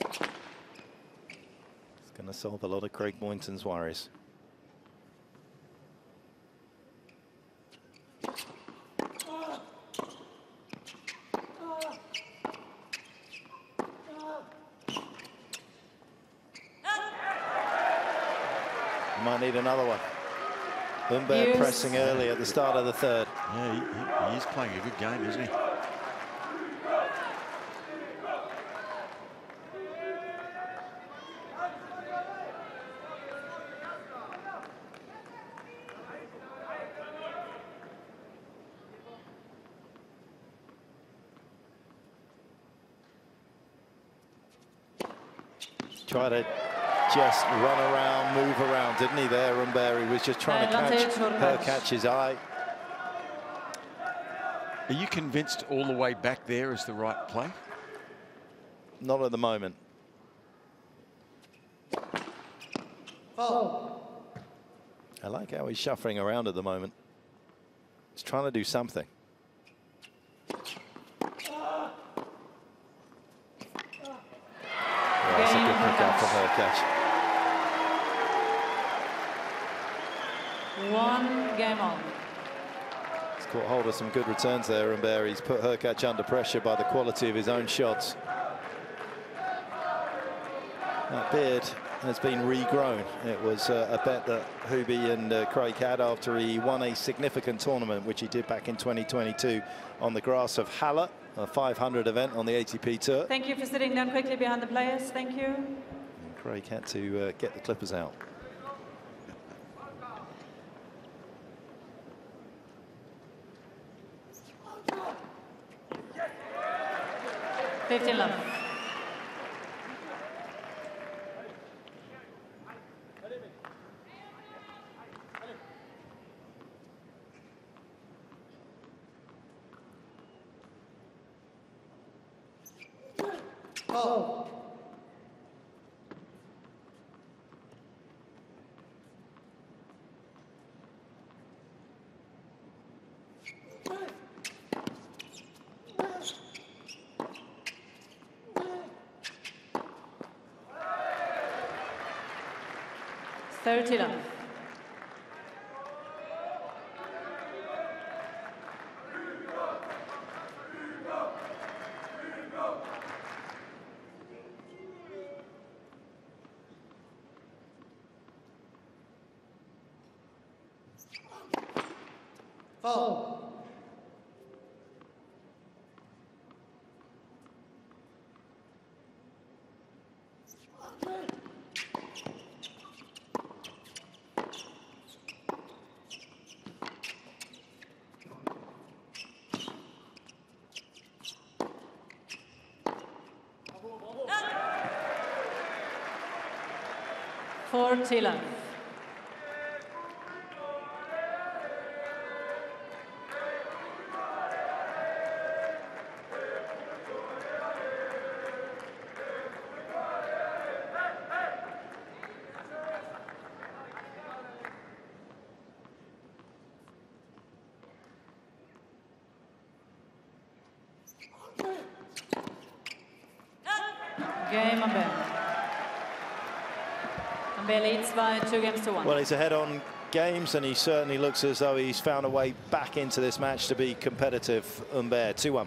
It's going to solve a lot of Craig Boynton's worries. Might need another one. Humbert pressing early at the start of the third.
Yeah, he, he, he is playing a good game, isn't he?
Try to just run around, move around, didn't he there, Humbert? He was just trying to catch
Hurkacz
his eye.
Are you convinced all the way back there is the right play?
Not at the moment. Oh. I like how he's shuffling around at the moment. He's trying to do something. Yeah, that's a good pick up from her catch.
One game on.
He's caught hold of some good returns there, and Bear. He's put Hurkacz under pressure by the quality of his own shots. That beard has been regrown. It was uh, a bet that Hubie and uh, Craig had after he won a significant tournament, which he did back in 2022 on the grass of Halle, a 500 event on the ATP Tour.
Thank you for sitting down quickly behind the players. Thank you.
And Craig had to uh, get the clippers out.
Fifteen love. Thirty love. Forty love. Game on Ben. And Ben leads by two games to one.
Well, he's ahead on games, and he certainly looks as though he's found a way back into this match to be competitive. Humbert, 2-1.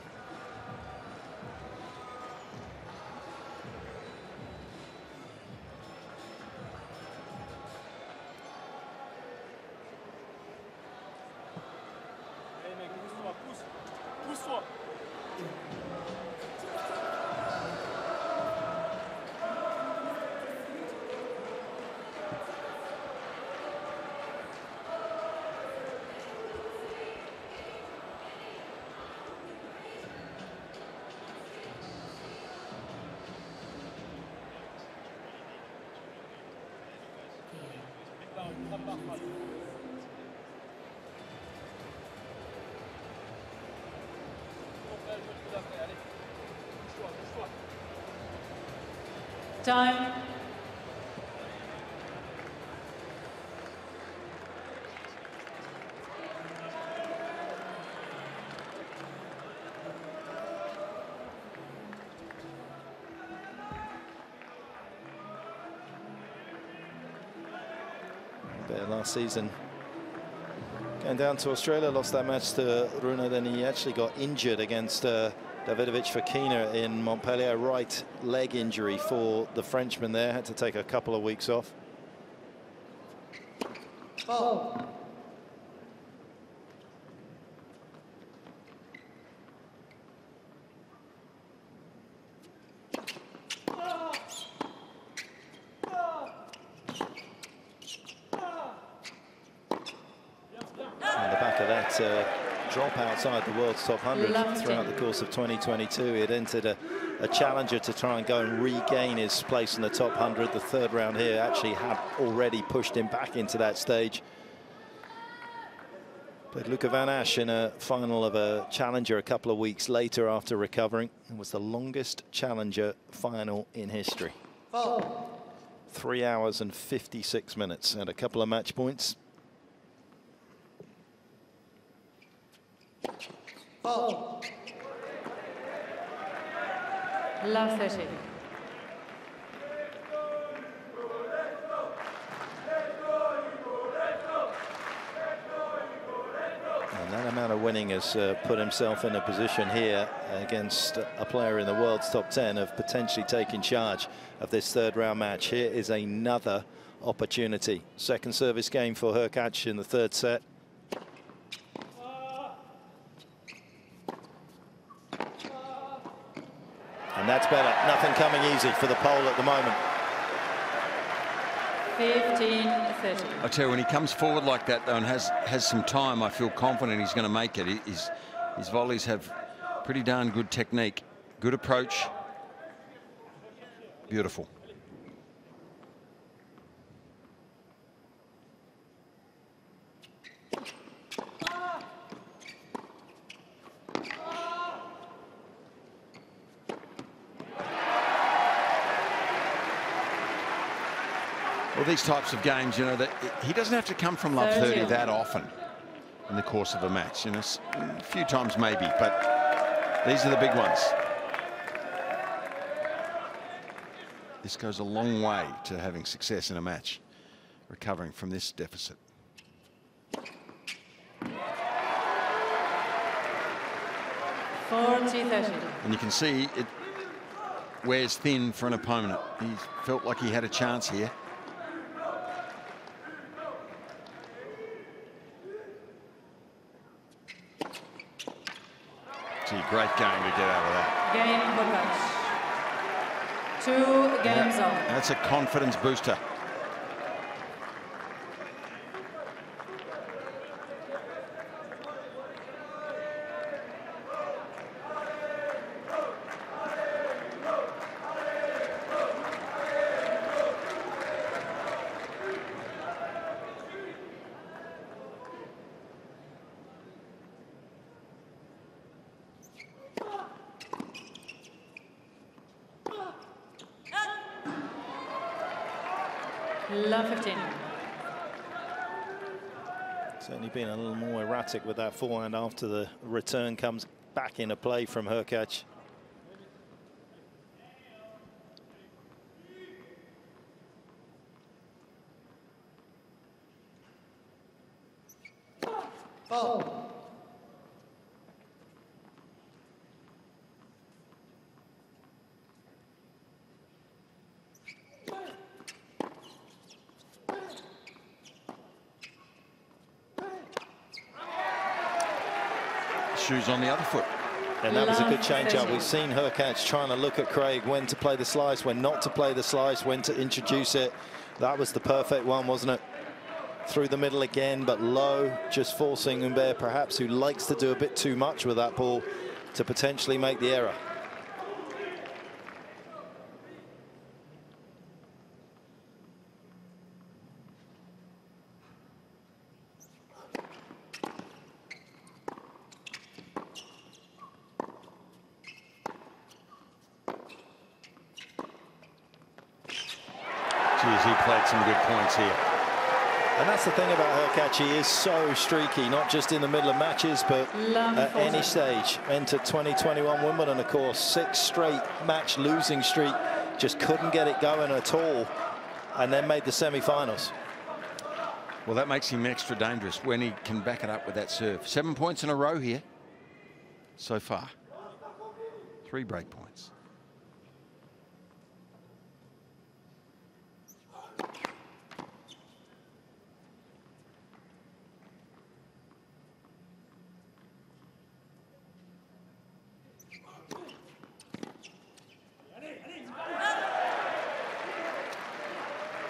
But last season, going down to Australia, lost that match to Rune. Then he actually got injured against uh, Davidovich Fokina in Montpellier. Right leg injury for the Frenchman there. Had to take a couple of weeks off. On 500
Loved
throughout the course of 2022. He had entered a, a, challenger to try and go and regain his place in the top 100. The third round here actually had already pushed him back into that stage. But Luca Van Assche in a final of a challenger a couple of weeks later after recovering was the longest challenger final in history. Three hours and 56 minutes and a couple of match points.
Love 30.
And that amount of winning has uh, put himself in a position here against a player in the world's top 10 of potentially taking charge of this third round match. Here is another opportunity. Second service game for Hurkacz in the third set. And that's better. Nothing coming easy for the Pole at the moment.
15-30.
I tell you, when he comes forward like that, though, and has has some time, I feel confident he's going to make it. His, his volleys have pretty darn good technique, good approach. Beautiful. These types of games, you know, that he doesn't have to come from love 30 that often in the course of a match. You know, a few times maybe, but these are the big ones. This goes a long way to having success in a match, recovering from this deficit. And you can see it wears thin for an opponent. He felt like he had a chance here. Great game to get out of that.
Game. Two games on.
That's a confidence booster.
Love 15.
Certainly been a little with that forehand after the return comes back into play from Hurkacz.
Oh.
Shoes on the other foot.
And that was a good
Love
change up. We've seen Hurkacz trying to look at Craig when to play the slice, when not to play the slice, when to introduce it. That was the perfect one, wasn't it? Through the middle again, but low, just forcing Humbert, perhaps, who likes to do a bit too much with that ball, to potentially make the error.
Geez, he played some good points here.
And that's the thing about Hurkacz, he is so streaky, not just in the middle of matches, but
Love
at any
40.
stage. Entered 2021 Wimbledon, of course, six straight match losing streak, just couldn't get it going at all, and then made the semi-finals.
Well, that makes him extra dangerous when he can back it up with that serve. Seven points in a row here so far. Three break points.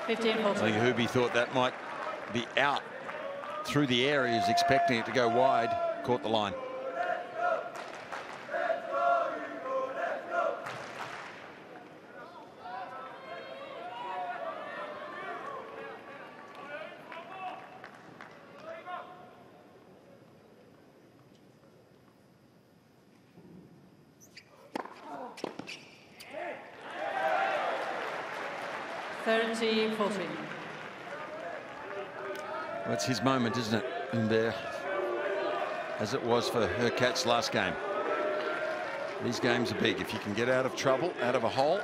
Fifteen
I think Hubie thought that might be out through the air. He was expecting it to go wide. Caught the line.
30 14.
Well, it's his moment, isn't it, Humbert? As it was for Hurkacz's last game. These games are big. If you can get out of trouble, out of a hole,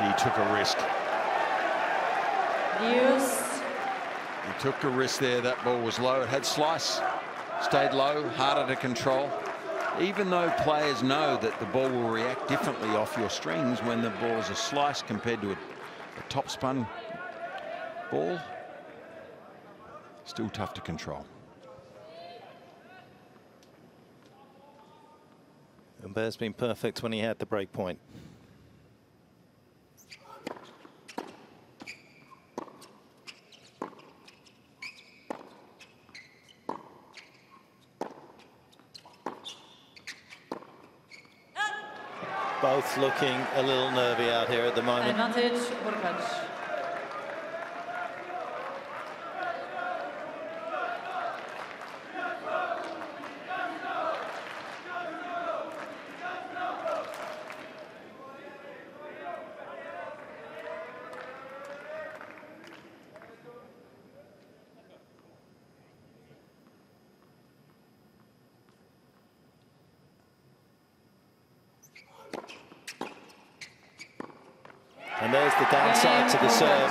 Gee, took a risk.
Use.
He took a risk there. That ball was low. It had slice. Stayed low, harder to control. Even though players know that the ball will react differently off your strings when the ball is a slice compared to a, a top spun ball, still tough to control.
Humbert's been perfect when he had the break point. Both looking a little nervy out here at the moment.
Advantage, Hurkacz.
And there's the downside to the serve.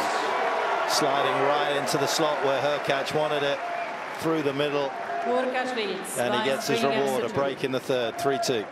Sliding right into the Hurkacz wanted it. Through the middle. And he gets his reward, a break in the third, 3-2.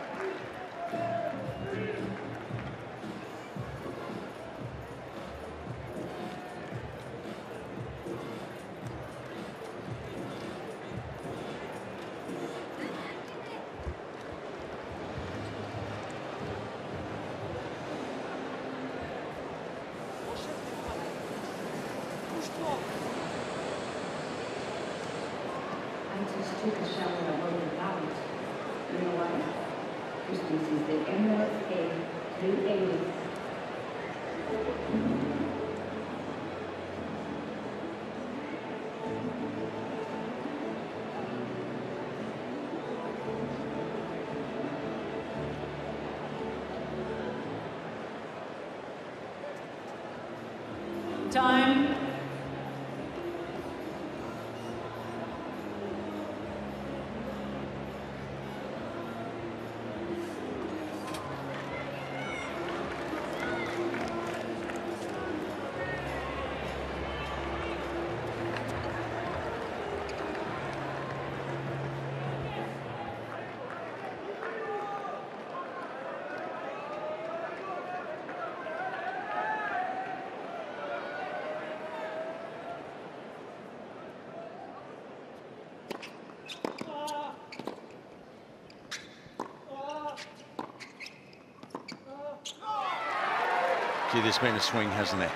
There's been a swing, hasn't there?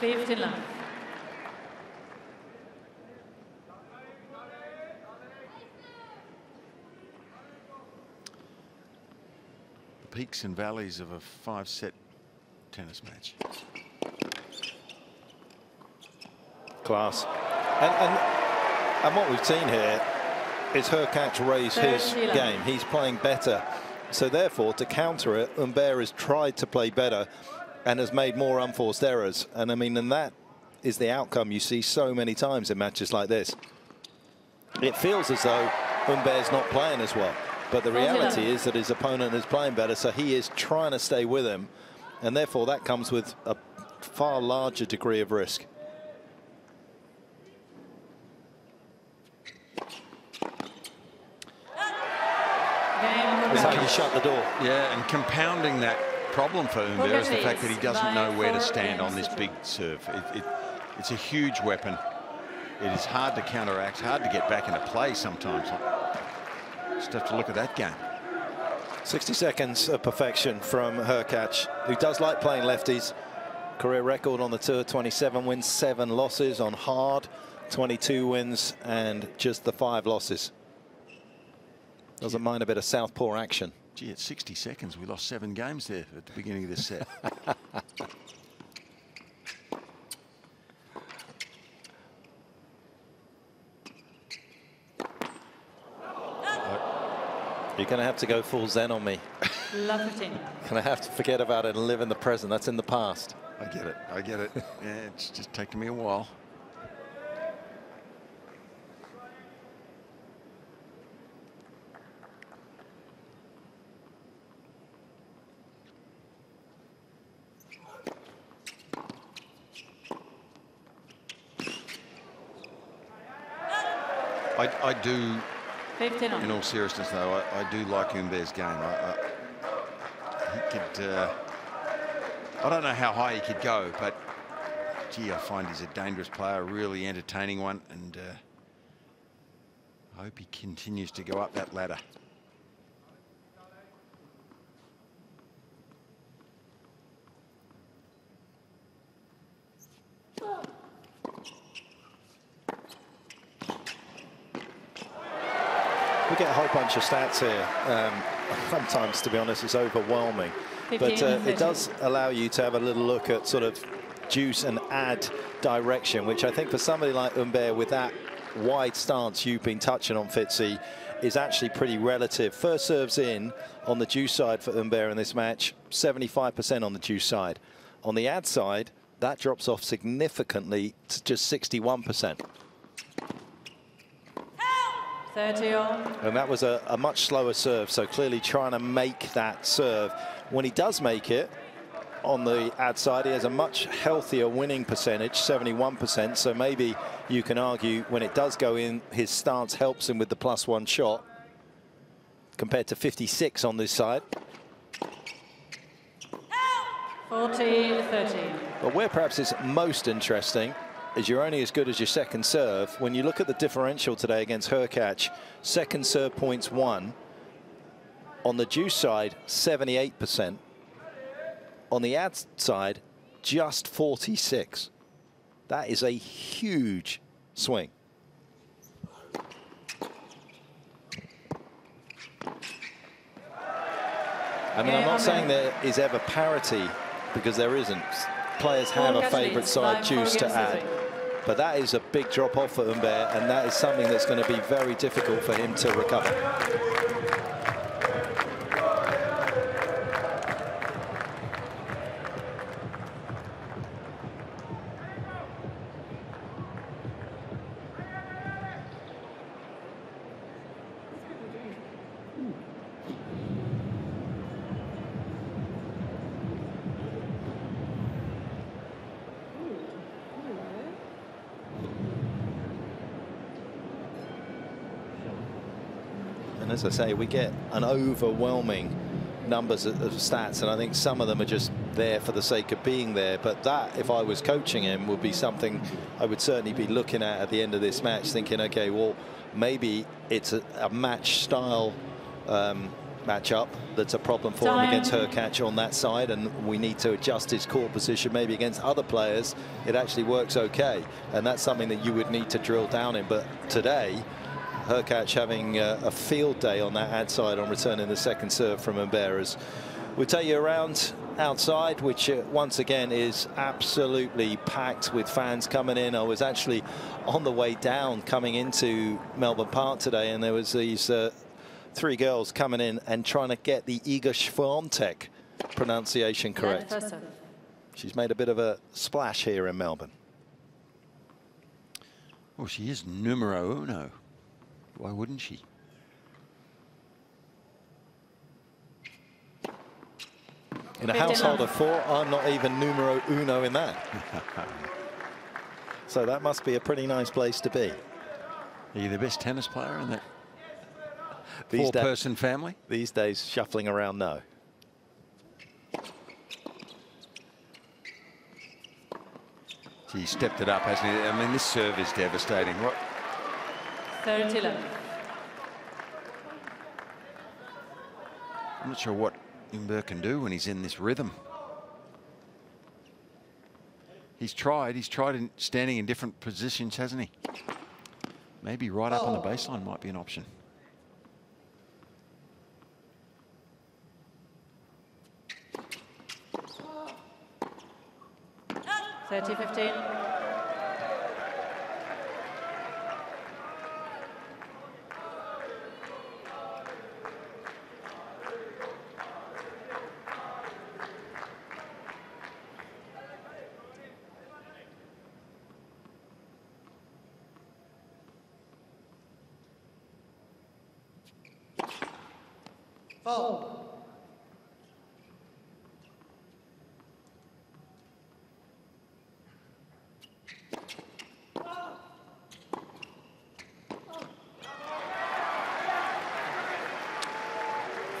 15 love.
The peaks and valleys of a five-set tennis match.
Class. And, and, and what we've seen here is Hurkacz raise his game. He's playing better. So therefore, to counter it, Humbert has tried to play better and has made more unforced errors. And I mean, and that is the outcome you see so many times in matches like this. It feels as though Humbert's not playing as well. But the
Forty
reality
love.
is that his opponent is playing better, so he is trying to stay with him. And therefore, that comes with a far larger degree of risk.
Game
That's how you shut the door.
Yeah, and compounding that problem for Humbert is the fact that he doesn't know where to stand on this big serve. It, it, it's a huge weapon. It is hard to counteract, hard to get back into play sometimes. Just have to look at that game.
60 seconds of perfection from Hurkacz, who does like playing lefties. Career record on the tour, 27 wins, seven losses on hard. 22 wins and just the five losses. Doesn't mind a bit of southpaw action.
Gee, at 60 seconds, we lost seven games there at the beginning of this set.
You're going to have to go full zen on me.
Love 15.
Going to have to forget about it and live in the present. That's in the past.
I get it. I get it. Yeah, it's just taking me a while. I, I do in all seriousness, though, I, I do like Humbert's game. I, I, he could. Uh, I don't know how high he could go, but gee, I find he's a dangerous player, a really entertaining one, and uh, I hope he continues to go up that ladder.
Bunch of stats here. Um, sometimes, to be honest, it's overwhelming. But uh, it does allow you to have a little look at sort of juice and add direction, which I think for somebody like Humbert with that wide stance you've been touching on, Fitzy, is actually pretty relative. First serves in on the juice side for Humbert in this match, 75% on the juice side. On the ad side, that drops off significantly to just 61%.
30 all.
And that was a, a much slower serve, so clearly trying to make that serve. When he does make it on the ad side, he has a much healthier winning percentage, 71%. So maybe you can argue when it does go in, his stance helps him with the plus one shot compared to 56 on this side.
40, 13.
But where perhaps it's most interesting is you're only as good as your second serve. When you look at the differential today against Hurkacz, second serve points one. On the juice side, 78%. On the ad side, just 46. That is a huge swing. I mean, I'm not saying there is ever parity because there isn't. Players have a favourite side juice to add. But that is a big drop off for Humbert, and that is something that's going to be very difficult for him to recover. As I say, we get an overwhelming numbers of, stats, and I think some of them are just there for the sake of being there. But that, if I was coaching him, would be something I would certainly be looking at at the end of this match, thinking, okay, well, maybe it's a, a match style um, matchup that's a problem for him
Time.
against Hurkacz on that side, and we need to adjust his court position. Maybe against other players, it actually works okay, and that's something that you would need to drill down in. But today, Hurkacz having uh, a field day on that ad side on returning the second serve from Umberas. We'll take you around outside, which uh, once again is absolutely packed with fans coming in. I was actually on the way down coming into Melbourne Park today, and there was these uh, three girls coming in and trying to get the Iga Swiatek pronunciation correct.
first.
She's made a bit of a splash here in Melbourne.
Well, she is numero uno. Why wouldn't she?
In a household of four, I'm not even numero uno in that. so that must be a pretty nice place to be.
Are you the best tennis player in that four-person family?
these days, shuffling around, no.
He stepped it up, hasn't he? I mean, this serve is devastating. What?
30, mm-hmm. 11.
I'm not sure what Humbert can do when he's in this rhythm. He's tried. He's tried in standing in different positions, hasn't he? Maybe right up on the oh. baseline might be an option.
Thirty fifteen.
Four.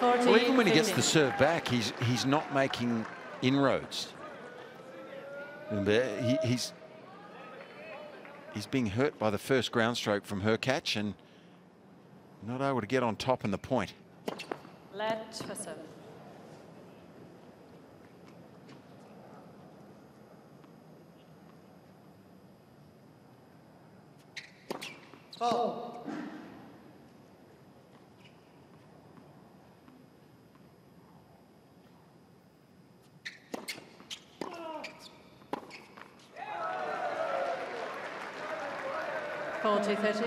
Well, even when he gets the serve back, he's he's not making inroads. And there- he, he's he's being hurt by the first ground stroke from Hurkacz and not able to get on top in the point.
Let for serve.
Four.
Forty thirty.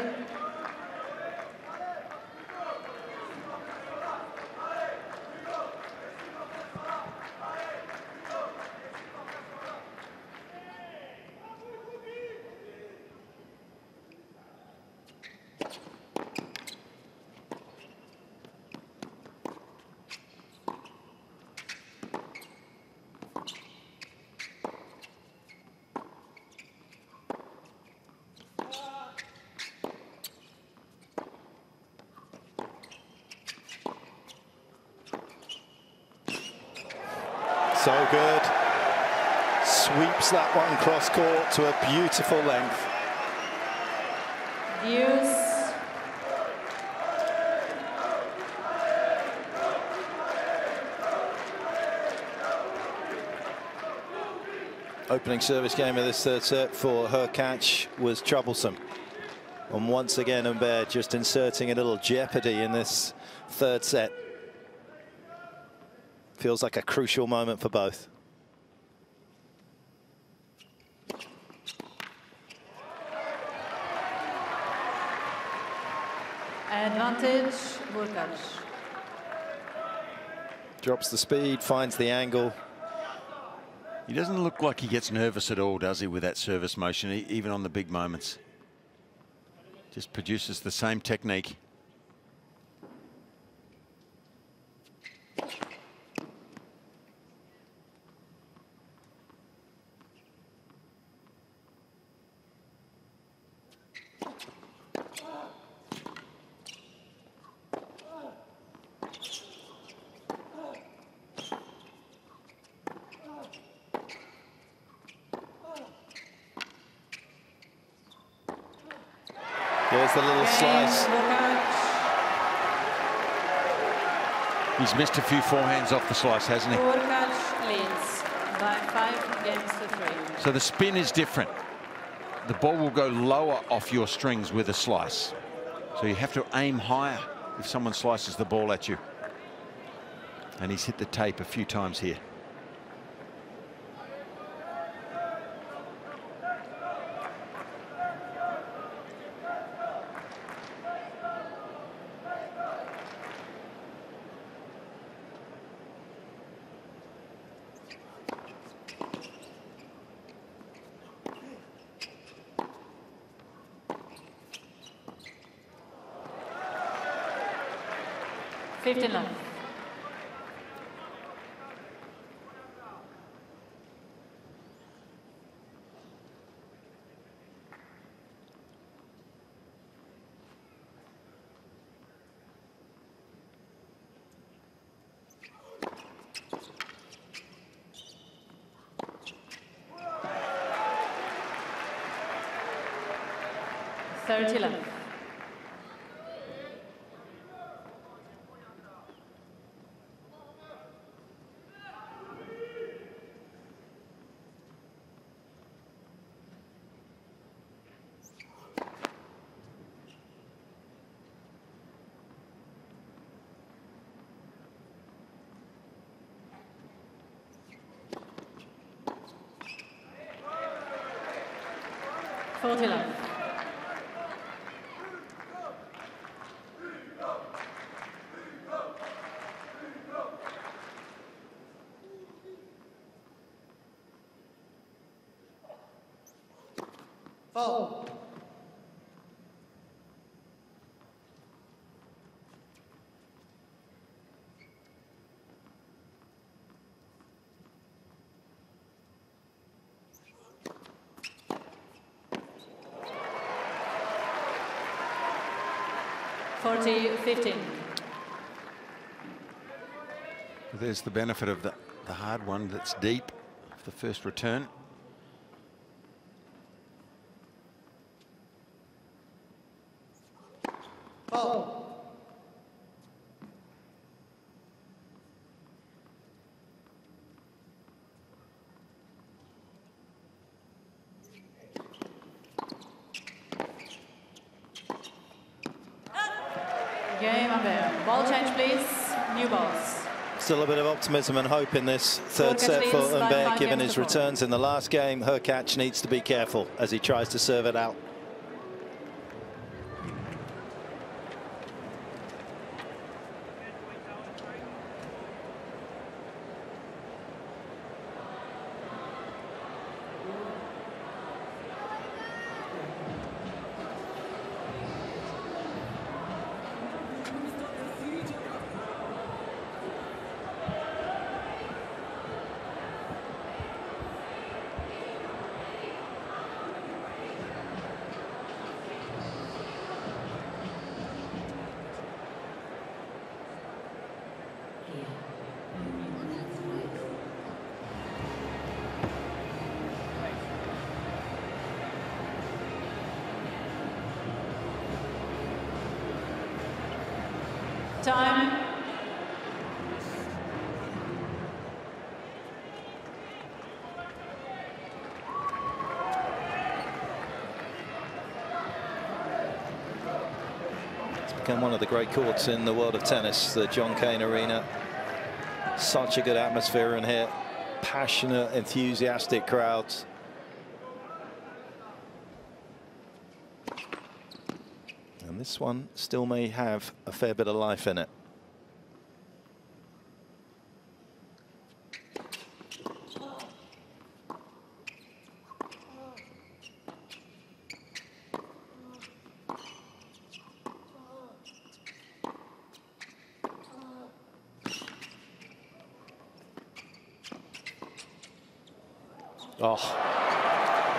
So good. Sweeps that one cross court to a beautiful length.
Deuce.
Opening service game of this third set for Hurkacz was troublesome. And once again, Humbert just inserting a little jeopardy in this third set. Feels like a crucial moment for both.
Advantage,
Drops the speed, finds the angle.
He doesn't look like he gets nervous at all, does he, with that service motion, e- even on the big moments. Just produces the same technique.
There's the little slice.
Burkhardt.
He's missed a few forehands off the slice, hasn't he?
Leads by five games to three.
So the spin is different. The ball will go lower off your strings with a slice. So you have to aim higher if someone slices the ball at you. And he's hit the tape a few times here.
Fifteen love. Thirty love. 40-15.
There's the benefit of the, the hard one that's deep, the first return.
Optimism and hope in this third set for
by
given his returns in the last game. Hurkacz needs to be careful as he tries to serve it out. Of the great courts in the world of tennis, the John Cain Arena. Such a good atmosphere in here. Passionate, enthusiastic crowds. And this one still may have a fair bit of life in it.
Oh,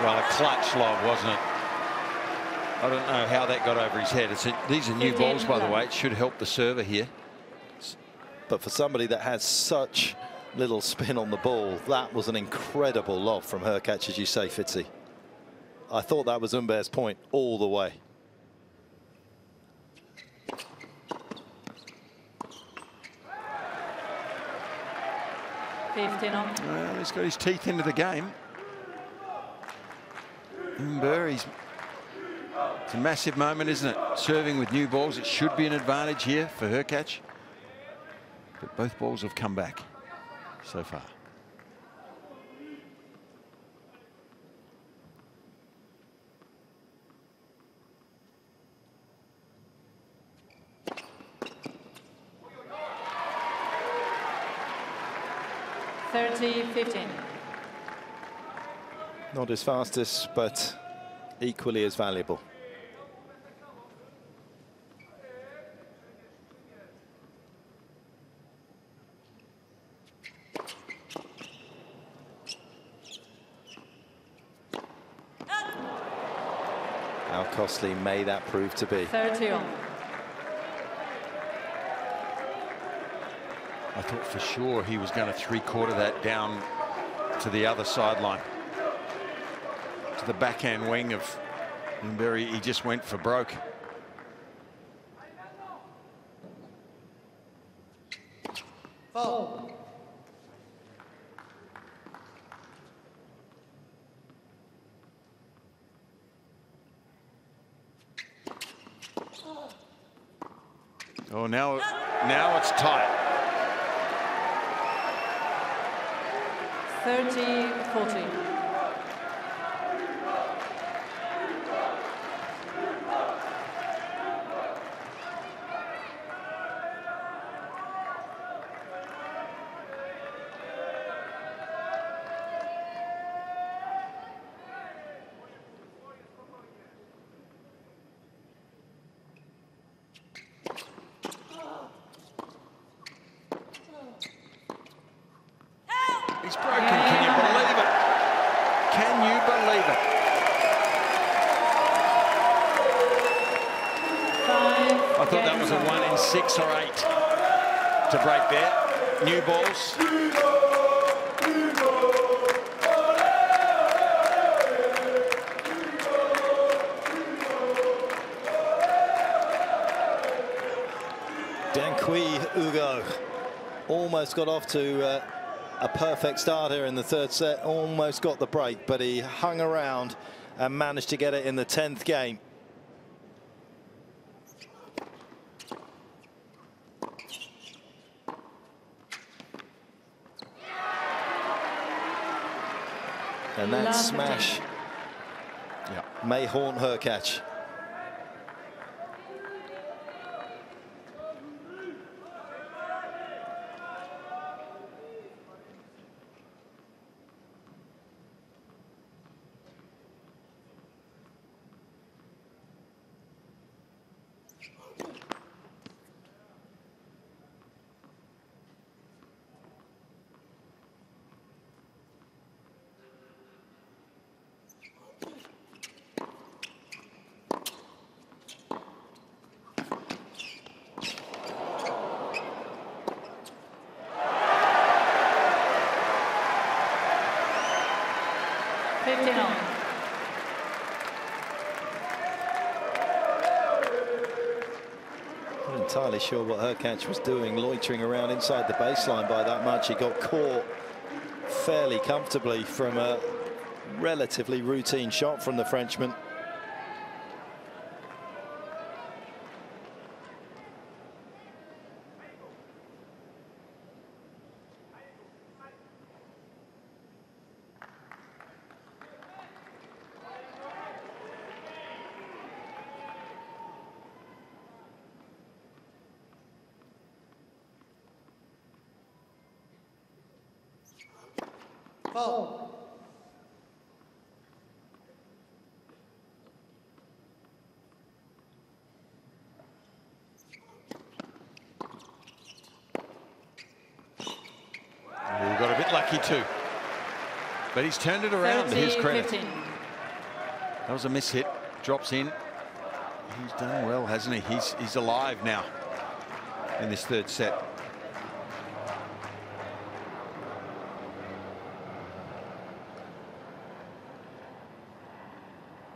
well, a clutch lob, wasn't it? I don't know how that got over his head. It's a, these are new balls, by the way. It should help the server here.
But for somebody that has such little spin on the ball, that was an incredible lob from Hurkacz, as you say, Fitzy. I thought that was Humbert's point all the way.
Well, he's got his teeth into the game. Humbert, he's it's a massive moment, isn't it? Serving with new balls, it should be an advantage here for Hurkacz. But both balls have come back so far.
Thirty fifteen.
Not his fastest, but equally as valuable. How costly may that prove to be?
Thirty on.
I thought for sure he was going to three-quarter that down to the other sideline. To the backhand wing of Humbert. He just went for broke.
Four.
Oh, now, now it's tight.
Thirty forty.
nine, six or eight to break there. New balls.
Dan Kui Ugo almost got off to uh, a perfect start here in the third set, almost got the break, but he hung around and managed to get it in the 10th game. And that
Last
smash
Yeah.
may haunt Hurkacz.
Fifteen all.
Not entirely sure what Hurkacz was doing, loitering around inside the baseline by that much. He got caught fairly comfortably from a relatively routine shot from the Frenchman.
We got a bit lucky too. But he's turned it around to his credit.
15.
That was a miss hit. Drops in. He's done well, hasn't he? He's he's alive now in this third set.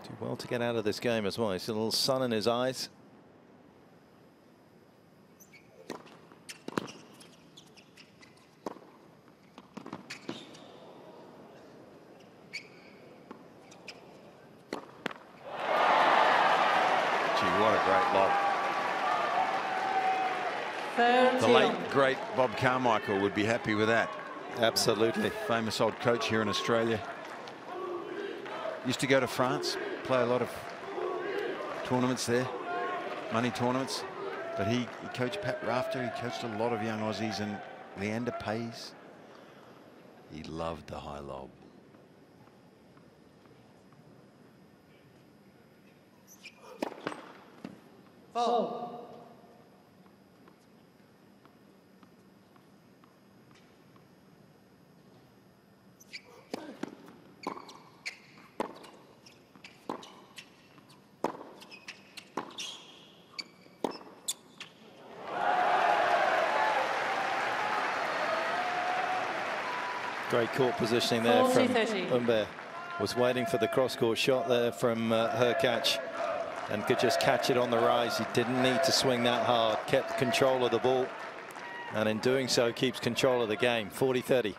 Do well to get out of this game as well. He's a little sun in his eyes.
Gee, what a great lob.
30
The
all.
late, great Bob Carmichael would be happy with that.
Absolutely.
Famous old coach here in Australia. Used to go to France, play a lot of tournaments there, money tournaments. But he, he coached Pat Rafter, he coached a lot of young Aussies and Leander Paes. He loved the high lob.
Great court positioning there
40,
from
30.
Humbert. Was waiting for the cross-court shot there from uh, Hurkacz and could just catch it on the rise. He didn't need to swing that hard, kept control of the ball and in doing so keeps control of the game. 40-30.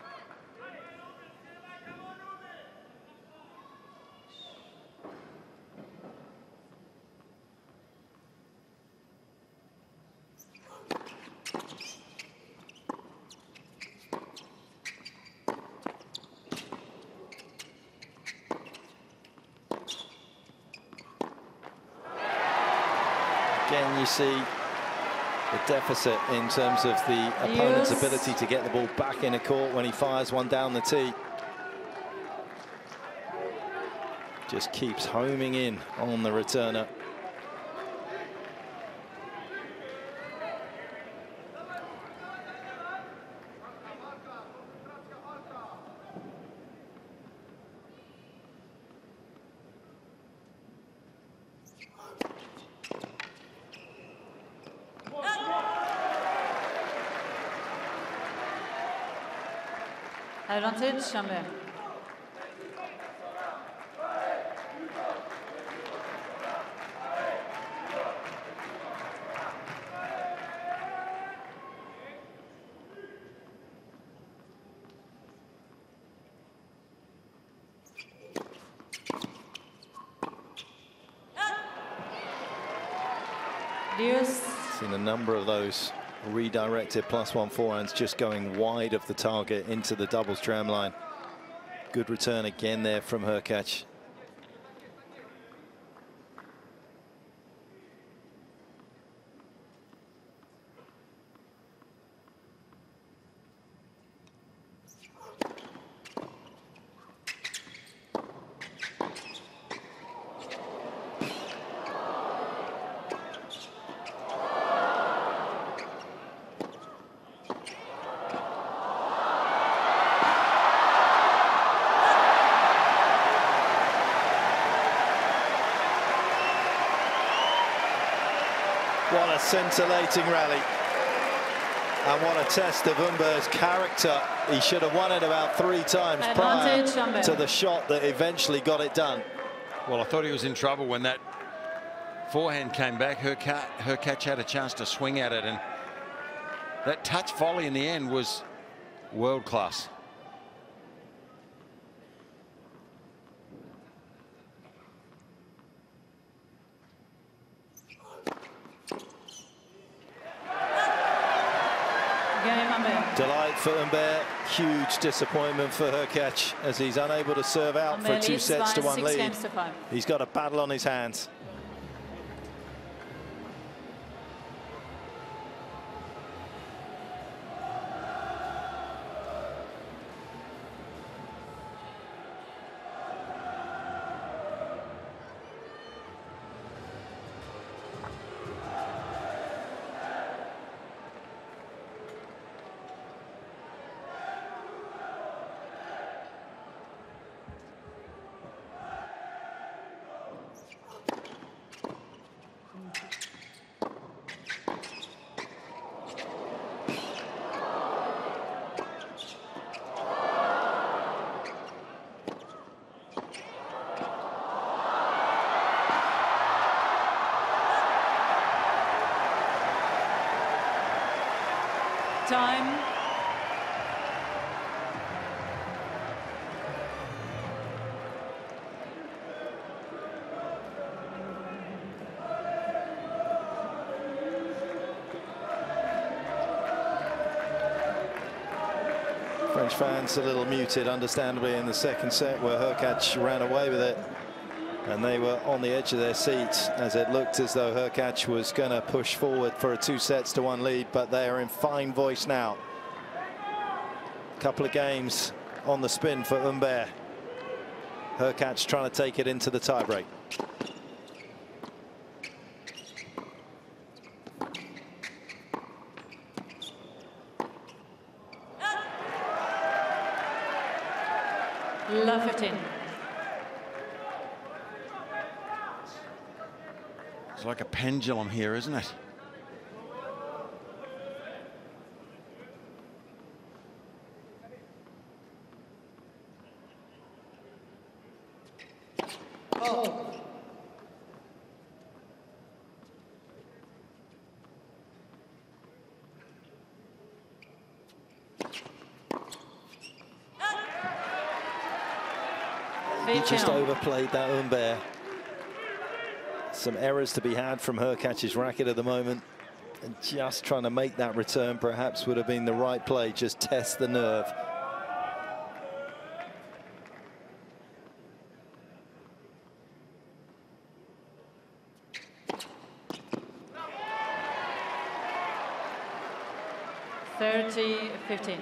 Again, you see the deficit in terms of the opponent's
Yes.
ability to get the ball back in a court when he fires one down the tee. Just keeps homing in on the returner.
Advantage, Humbert. Deuce.
Seen a number of those redirected plus one forehands just going wide of the target into the doubles tram line. Good return again there from Hurkacz. What a scintillating rally. And what a test of Humbert's character. He should have won it about three times
Advantage,
prior
Humbert.
to the shot that eventually got it done.
Well, I thought he was in trouble when that forehand came back. Her, ca Hurkacz had a chance to swing at it, and that touch volley in the end was world class.
Game
Delight huge disappointment for Hurkacz as he's unable to serve out for two sets to one lead.
to.
He's got a battle on his hands. Fans a little muted, understandably, in the second set where Hurkacz ran away with it. And they were on the edge of their seats as it looked as though Hurkacz was going to push forward for a two sets to one lead, but they are in fine voice now. A Couple of games on the spin for Humbert. Hurkacz trying to take it into the tiebreak.
Love 15.
It's like a pendulum here, isn't it?
He just overplayed that Humbert. Some errors to be had from Hurkacz's racket at the moment. And just trying to make that return perhaps would have been the right play. Just test the nerve.
Thirty, 15.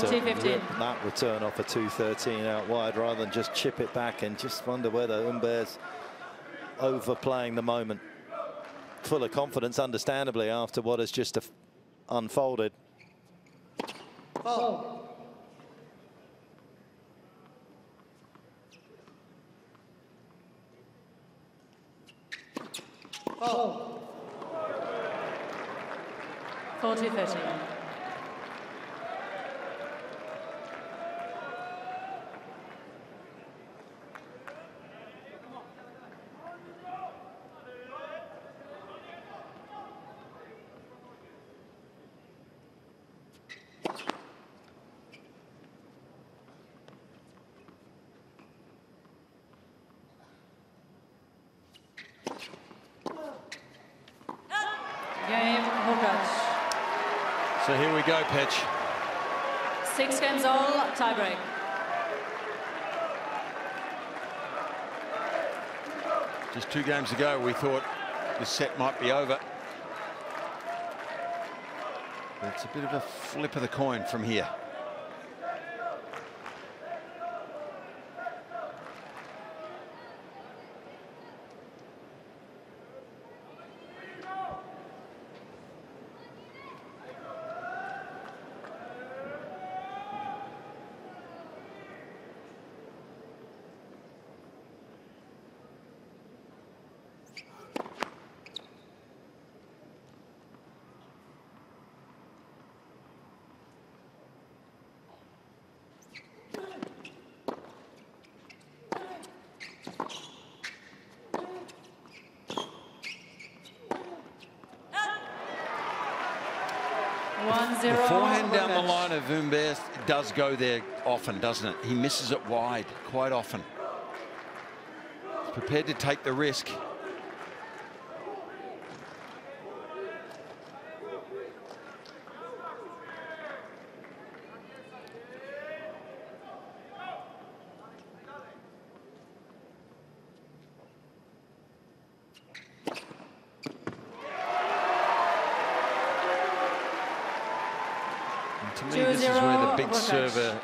to
40, 15.
rip that return off a 213 out wide rather than just chip it back and just wonder whether Humbert's overplaying the moment. Full of confidence, understandably, after what has just unfolded.
Four.
40 30. Game Hurkacz.
So here we go, Petch.
Six games all, tiebreak.
Just two games ago, we thought the set might be over. But it's a bit of a flip of the coin from here.
One zero.
The forehand Humbert does go there often, doesn't it? He misses it wide quite often. He's prepared to take the risk. And to me, this is where the
2-0
big
Hurkacz.
server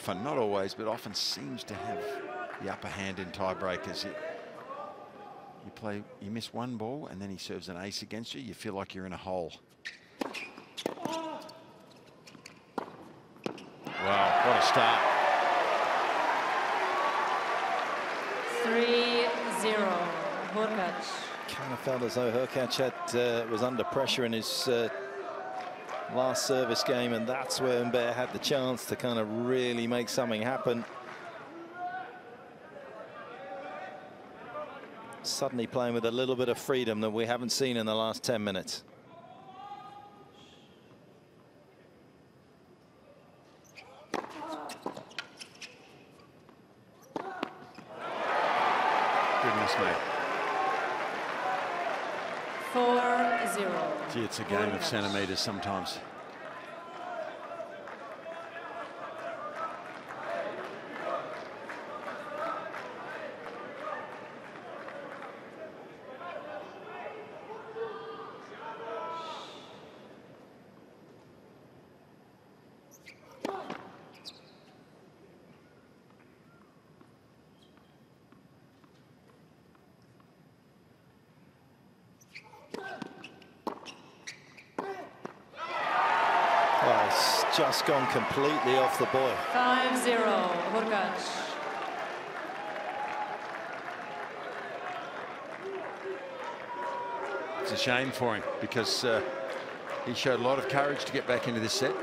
often, not always, but often seems to have the upper hand in tiebreakers. You, you play, you miss one ball, and then he serves an ace against you. You feel like you're in a hole. Wow, what a start.
Three zero. Hurkacz.
Kind of felt as though Hurkacz had, uh, was under pressure in his uh, last service game, and that's where Humbert had the chance to kind of really make something happen. Suddenly playing with a little bit of freedom that we haven't seen in the last 10 minutes.
Goodness me.
Four zero.
Gee, centimetres sometimes.
Oh, it's just gone completely off the boil.
Five zero. Hurkacz.
It's a shame for him because uh, he showed a lot of courage to get back into this set.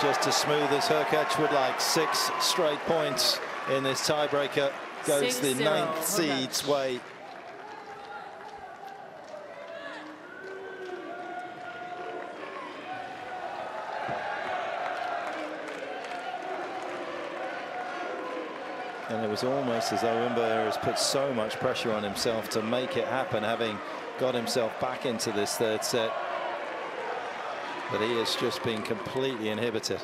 Just as smooth as Hurkacz would like. Six straight points in this tiebreaker. Goes the
6-0,
ninth seed's way. And it was almost as though Humbert has put so much pressure on himself to make it happen, having got himself back into this third set. But he has just been completely inhibited.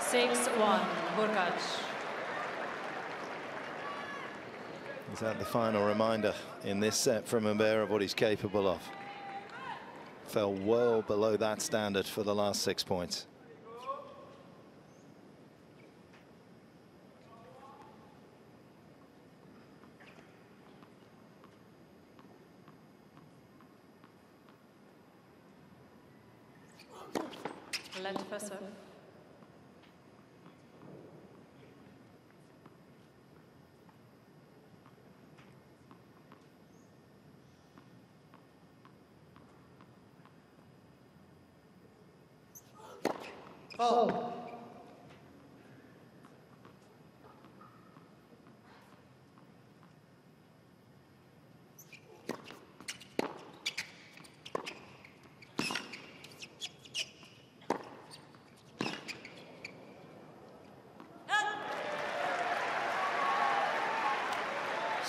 Six one. Hurkacz.
Is that the final reminder in this set from Humbert of what he's capable of? Fell well below that standard for the last six points.
Let first serve.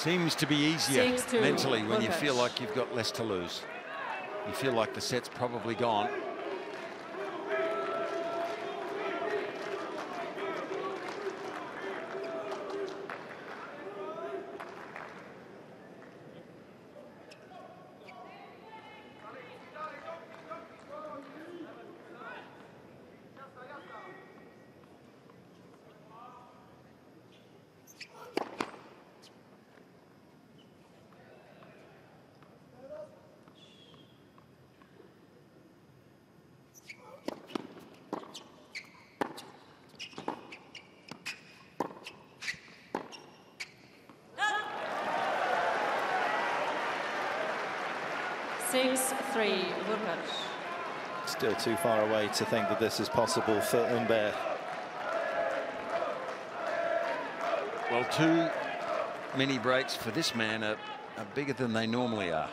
Seems to be easier mentally when you feel like you've got less to lose. You feel like the set's probably gone.
Six three, Hurkacz.
Still too far away to think that this is possible for Humbert.
Well, two mini breaks for this man are, are bigger than they normally are.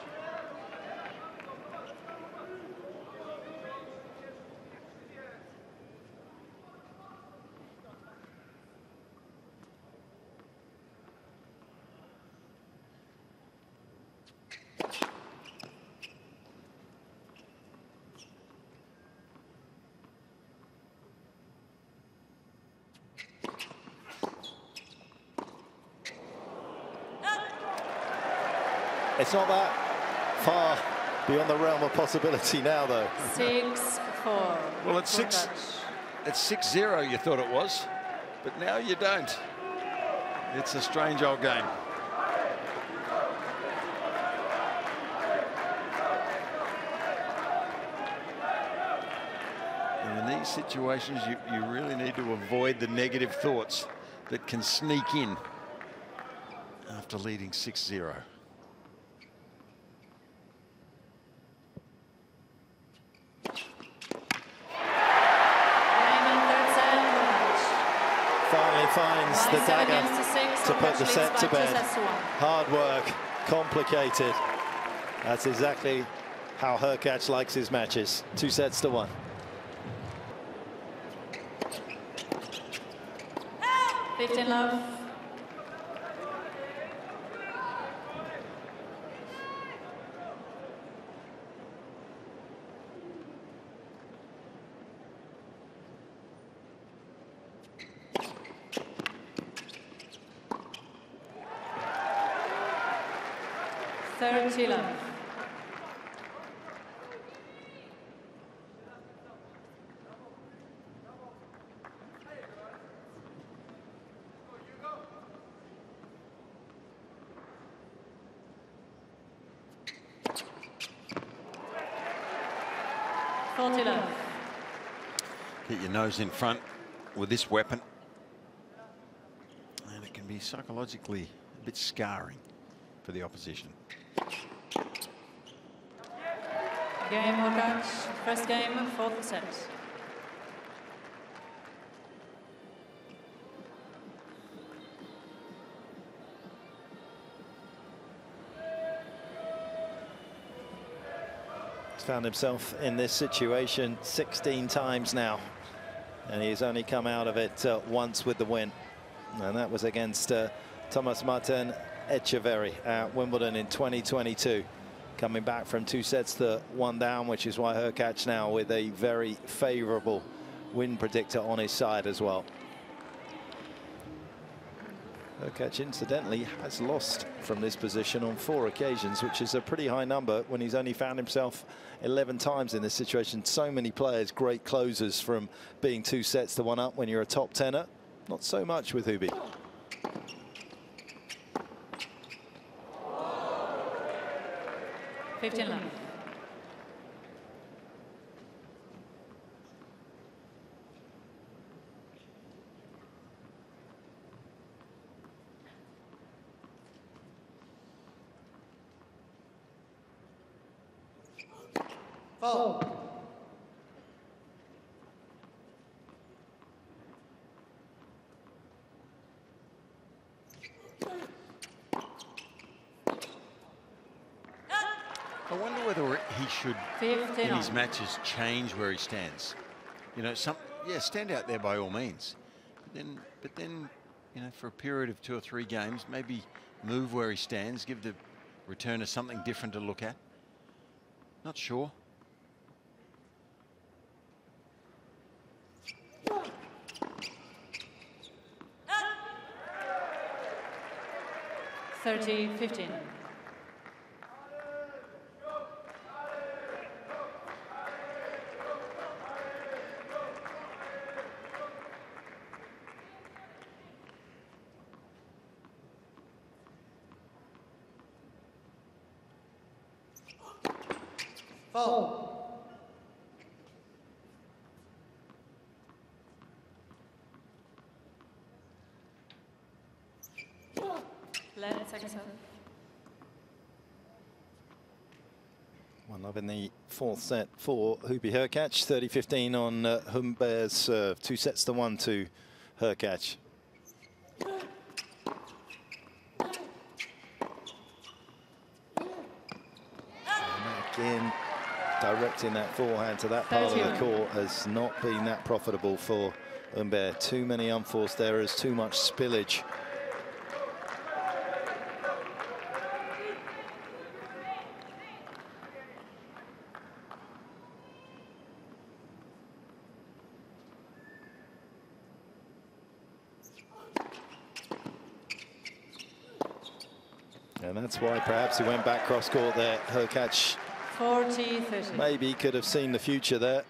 It's not that far beyond the realm of possibility now, though.
Six four.
Well, it's six-
Hurkacz.
It's 6-0 you thought it was, but now you don't. It's a strange old game. And in these situations, you, you really need to avoid the negative thoughts that can sneak in after leading 6-0.
Game in third set, Hurkacz.
Finally finds the dagger
to six,
to put the set to bed.
sets to one.
Hard work, complicated. That's exactly how Hurkacz likes his matches. Two sets to one.
Fifteen love. Forty love.
Get your nose in front with this weapon. And it can be psychologically a bit scarring for the opposition.
Game or Hurkacz. First game, fourth set.
He's found himself in this situation 16 times now. And he's only come out of it uh, once with the win. And that was against uh, Thomas Martin Etcheverry at Wimbledon in 2022 coming back from two sets to one down, which is why Hurkacz now with a very favorable win predictor on his side as well. Hurkacz, incidentally, has lost from this position on four occasions, which is a pretty high number when he's only found himself 11 times in this situation. So many players, great closers from being two sets to one up when you're a top tenner. Not so much with Hubie.
15 love.
Should,
15
in his matches, change where he stands. You know, some yeah, stand out there by all means. But then, but then, you know, for a period of two or three games, maybe move where he stands, give the returner something different to look at. Not sure.
Thirty, fifteen.
Four.
Eleven seconds over.
One love in the fourth set for Hubie Hurkacz. 30-15 on uh, Humbert's serve. Two sets to one to Hurkacz. And Again, directing that forehand to that part of the court has not been that profitable for Humbert. Too many unforced errors, too much spillage. That's why perhaps he went back cross court there. Hurkacz
Forty, thirty.
maybe could have seen the future there.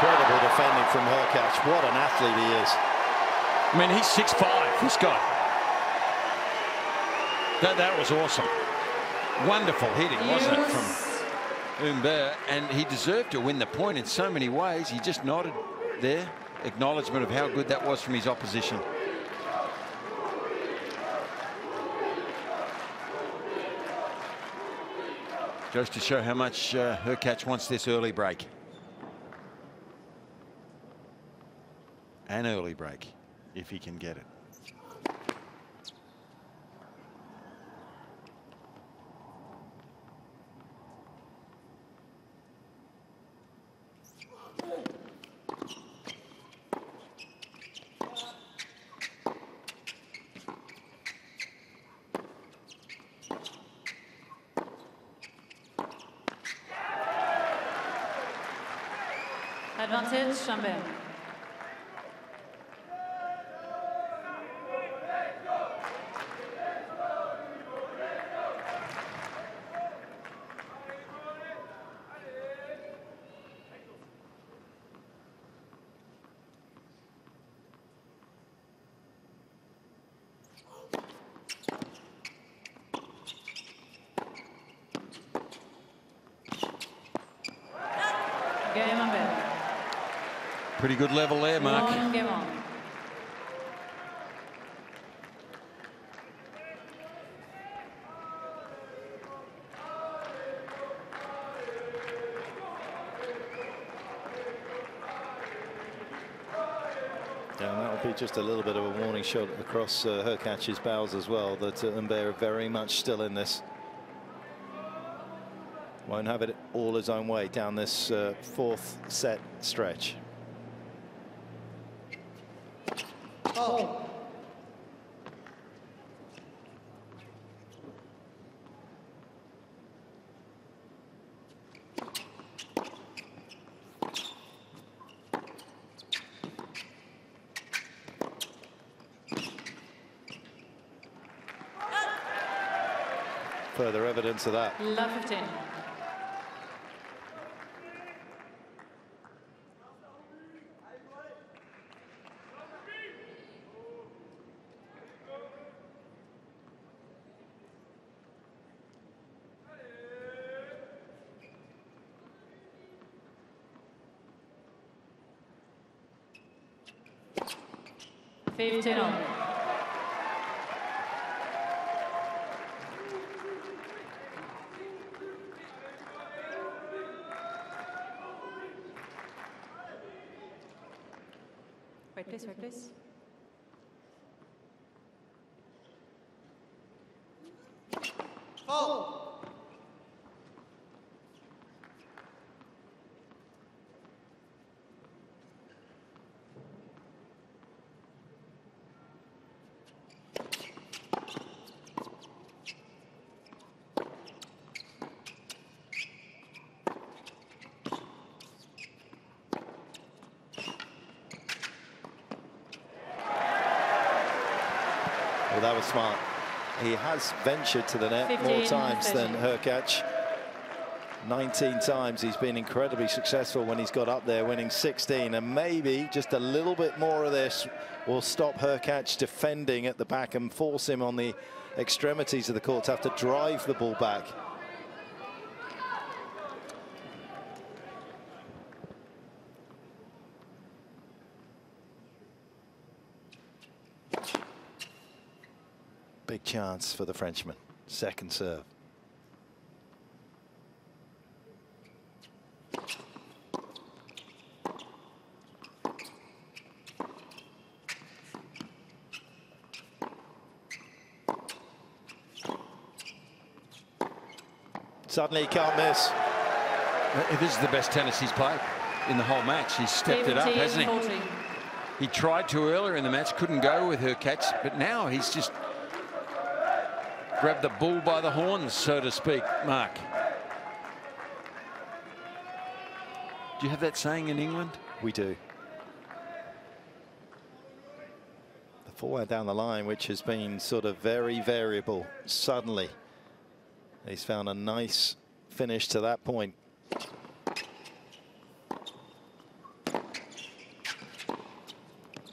Incredible defending from Hurkacz. What an athlete he is.
I mean, he's 6'5", this guy. That, that was awesome.
Wonderful hitting, wasn't it, from Humbert? And he deserved to win the point in so many ways. He just nodded there, acknowledgement of how good that was from his opposition. Goes to show how much uh, Hurkacz wants this early break. An early break, if he can get it.
Advantage, Humbert. Game Humbert.
Pretty good level there, Mark.
One game on.
And that will be just a little bit of a warning shot across uh, Hurkacz's bows as well, that uh, Humbert very much still in this. Won't have it all his own way down this uh, fourth set stretch. Oh. Further evidence of that.
Love 15. Fifteen on. Wait, please, wait, please.
Smart. He has ventured to the net more
15,
times than
13.
Hurkacz. 19 times he's been incredibly successful when he's got up there winning 16 and maybe just a little bit more of this will stop Hurkacz defending at the back and force him on the extremities of the court to have to drive the ball back. Chance for the Frenchman. Second serve. Suddenly he can't miss.
Uh, This is the best tennis he's played in the whole match. He's stepped it up, hasn't he?
14.
He tried to earlier in the match, couldn't go with Hurkacz, but now he's just grabbed the bull by the horns, so to speak. Mark. Do you have that saying in England?
We do. The forehand down the line, which has been sort of very variable, suddenly he's found a nice finish to that point.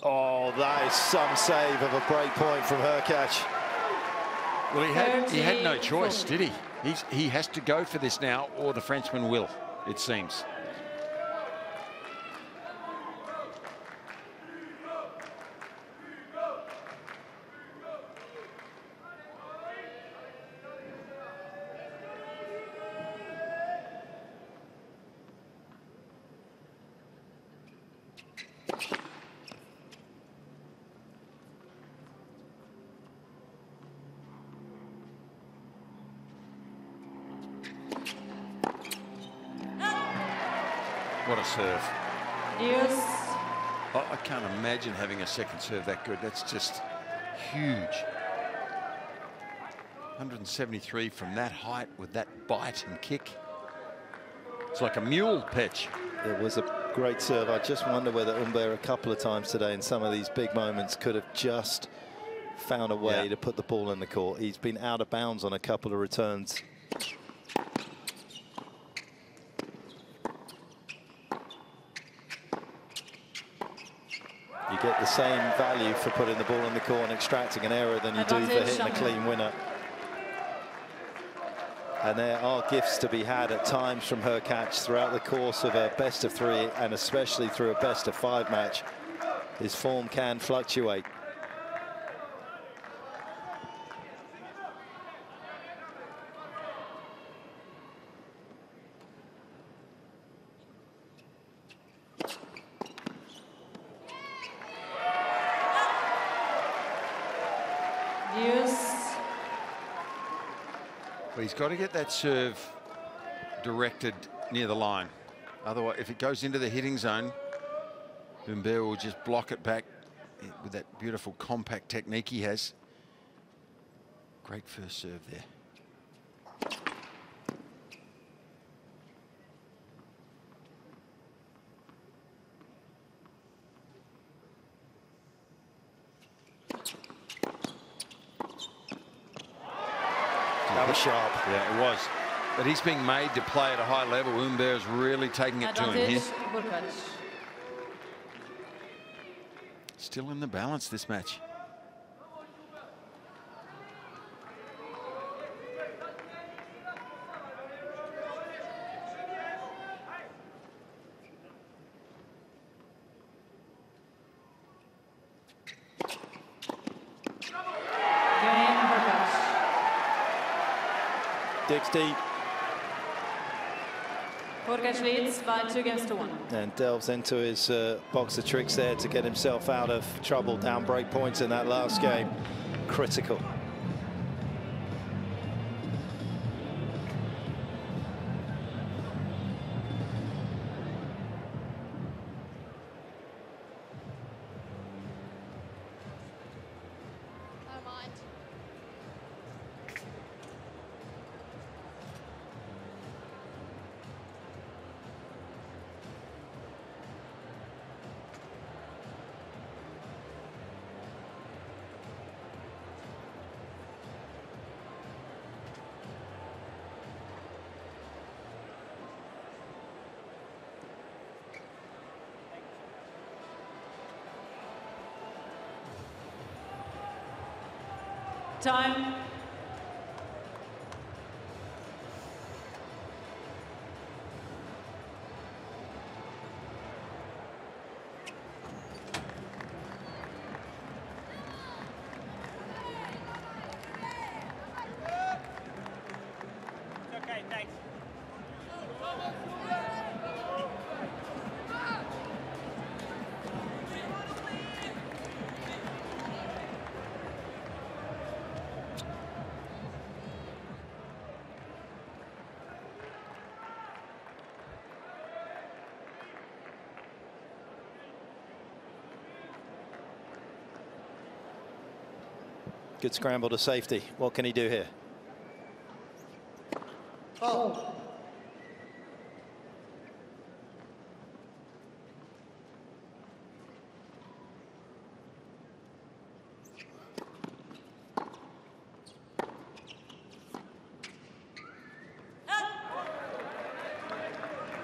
Oh, that is some save of a break point from Hurkacz.
Well, he had he had no choice, did he? He's, he has to go for this now, or the Frenchman will, it seems. What a serve.
Yes.
I, I can't imagine having a second serve that good. That's just huge. 173 from that height with that bite and kick. It's like a mule pitch.
It was a great serve. I just wonder whether Humbert a couple of times today in some of these big moments could have just found a way
Yeah.
to put the ball in the court. He's been out of bounds on a couple of returns. You get the same value for putting the ball in the court and extracting an error than you do for hitting a clean winner. And there are gifts to be had at times from Hurkacz throughout the course of a best of three and especially through a best of five match. His form can fluctuate.
But he's got to get that serve directed near the line. Otherwise, if it goes into the hitting zone, Humbert will just block it back with that beautiful compact technique he has. Great first serve there.
That was sharp.
Yeah, it was. But he's being made to play at a high level. Humbert is really taking it to him here. Still in the balance this match.
Digs deep.
Hurkacz leads by two games to one.
And delves into his uh, box of tricks there to get himself out of trouble. Down break points in that last game. Critical.
Time.
Good scramble to safety. What can he do here?
Oh.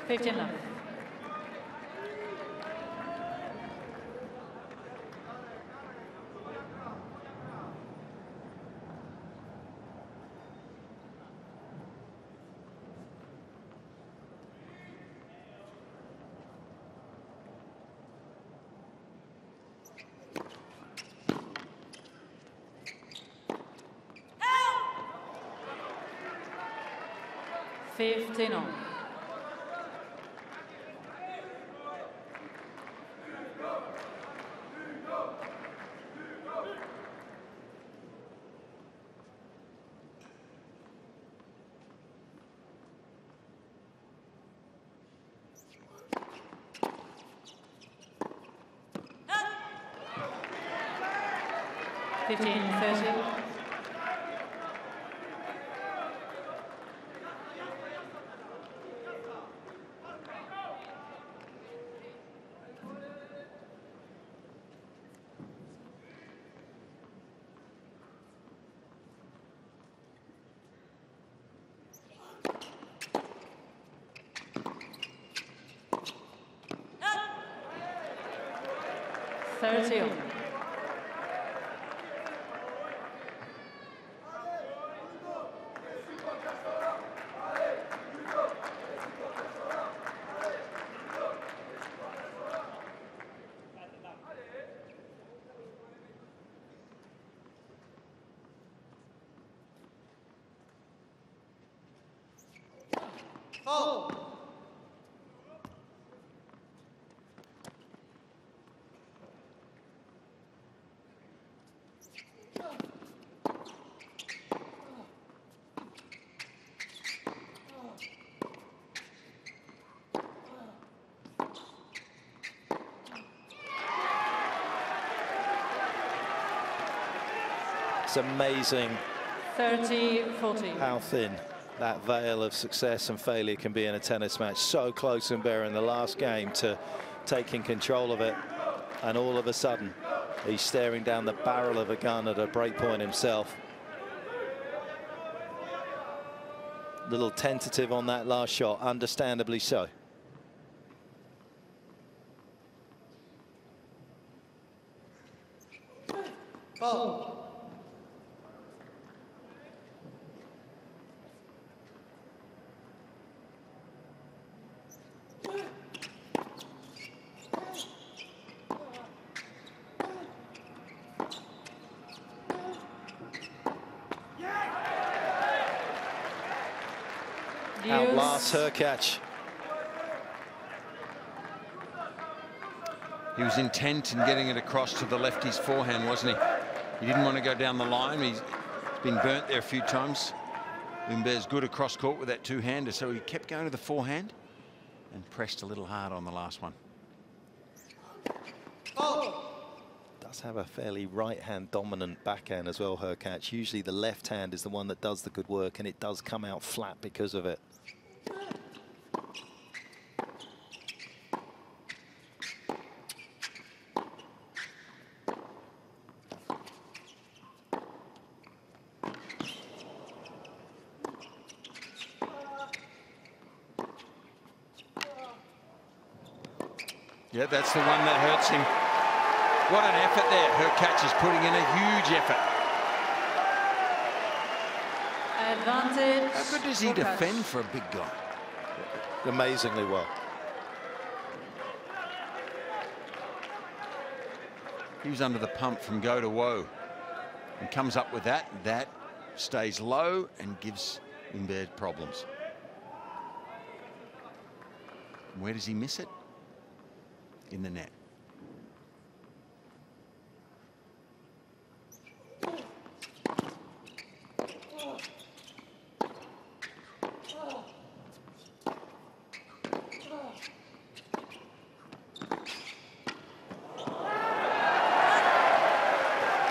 Fifteen left. 15 on. Thirty on.
It's amazing
30 40.
how thin that veil of success and failure can be in a tennis match. So close Humbert in the last game to taking control of it. And all of a sudden, he's staring down the barrel of a gun at a breakpoint himself. Little tentative on that last shot, understandably so. Outlasts her catch.
He was intent in getting it across to the lefty's forehand, wasn't he? He didn't want to go down the line. He's been burnt there a few times. Humbert's good across court with that two-hander, so he kept going to the forehand and pressed a little hard on the last one.
Does have a fairly right-hand dominant backhand as well, Hurkacz. Usually the left hand is the one that does the good work, and it does come out flat because of it.
The one that hurts him. What an effort there. Hurkacz is putting in a huge effort.
Advantage.
How good does he
Hurkacz.
defend for a big guy?
Amazingly well.
He was under the pump from go to woe and comes up with that. That stays low and gives Humbert problems. Where does he miss it? In the net.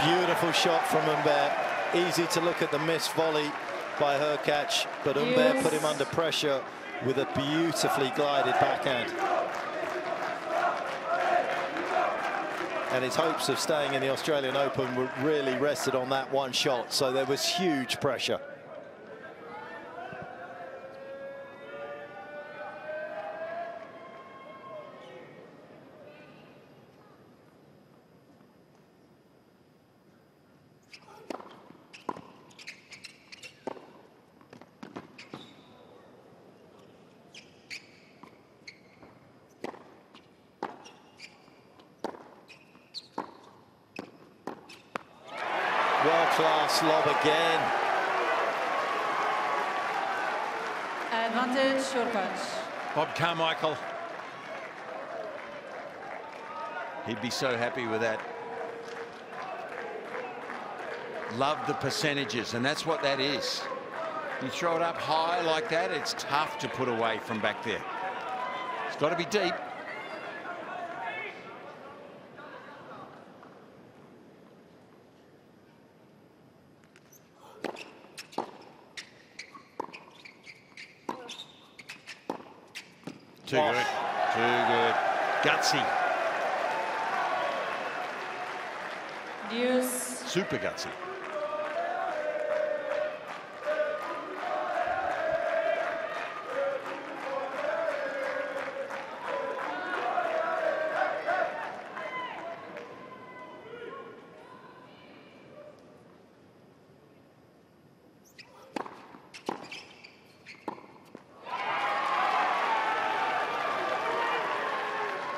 Beautiful shot from Humbert. Easy to look at the missed volley by Hurkacz, but Humbert
Yes.
put him under pressure with a beautifully glided backhand. And his hopes of staying in the Australian Open were really rested on that one shot, so there was huge pressure. World-class lob again.
Advantage Hurkacz.
Bob Carmichael. So happy with that. Love the percentages, and that's what that is. You throw it up high like that, it's tough to put away from back there. It's got to be deep. Too
Oh.
good. Too good. Gutsy.
Deuce.
Super gutsy.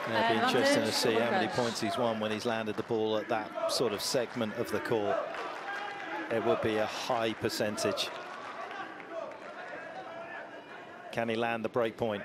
Yeah, it'd be interesting to
Advantage
see how many
Hurkacz.
Points he's won when he's landed the ball at that sort of segment of the court. It would be a high percentage. Can he land the break point?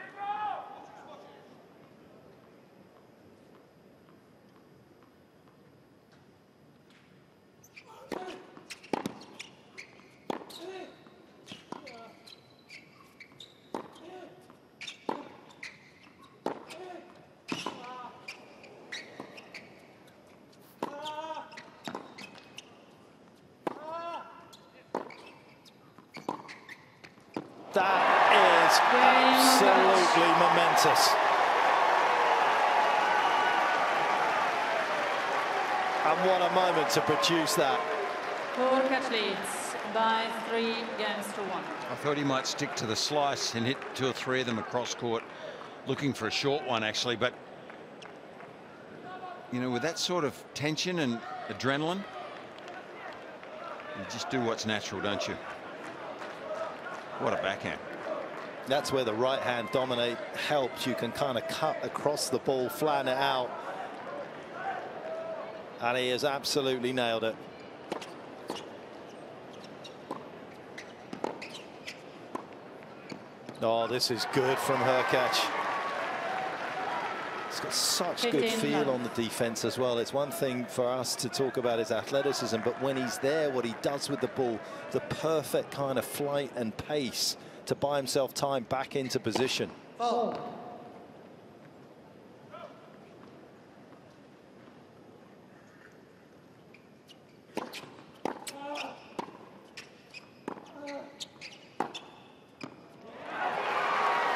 That is absolutely momentous. And what a moment to produce that.
Hurkacz leads by three games to one.
I thought he might stick to the slice and hit two or three of them across court, looking for a short one actually. But you know, with that sort of tension and adrenaline, you just do what's natural, don't you? What a backhand.
That's where the right hand dominate helps. You can kind of cut across the ball, flatten it out. And he has absolutely nailed it. Oh, this is good from Hurkacz. He's got such good feel on the defense as well. It's one thing for us to talk about his athleticism, but when he's there, what he does with the ball, the perfect kind of flight and pace to buy himself time back into position.
Four.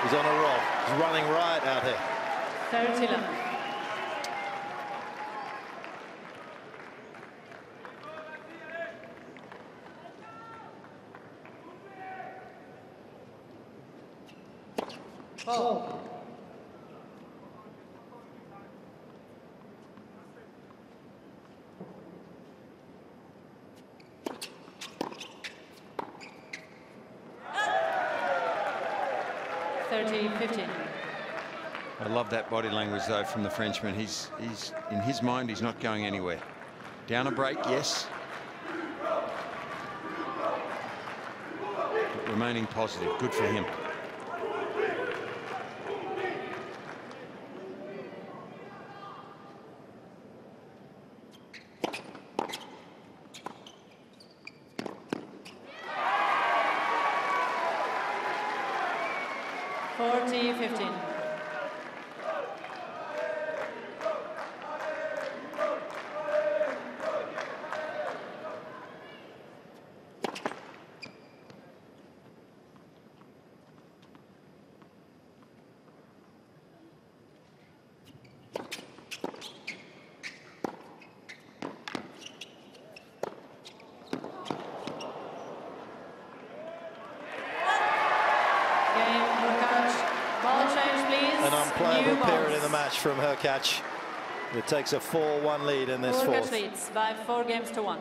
He's on a roll. He's running riot out here.
30 love.
Four.
Thirty fifteen.
I love that body language though from the Frenchman. He's he's in his mind he's not going anywhere. Down a break, yes. But remaining positive. Good for him.
Forty fifteen. Game Hurkacz. Ball change, please.
An unplayable
New
period her
balls.
the match from Hurkacz. It takes a 4-1 lead in this
Hurkacz
fourth.
leads by four games to one.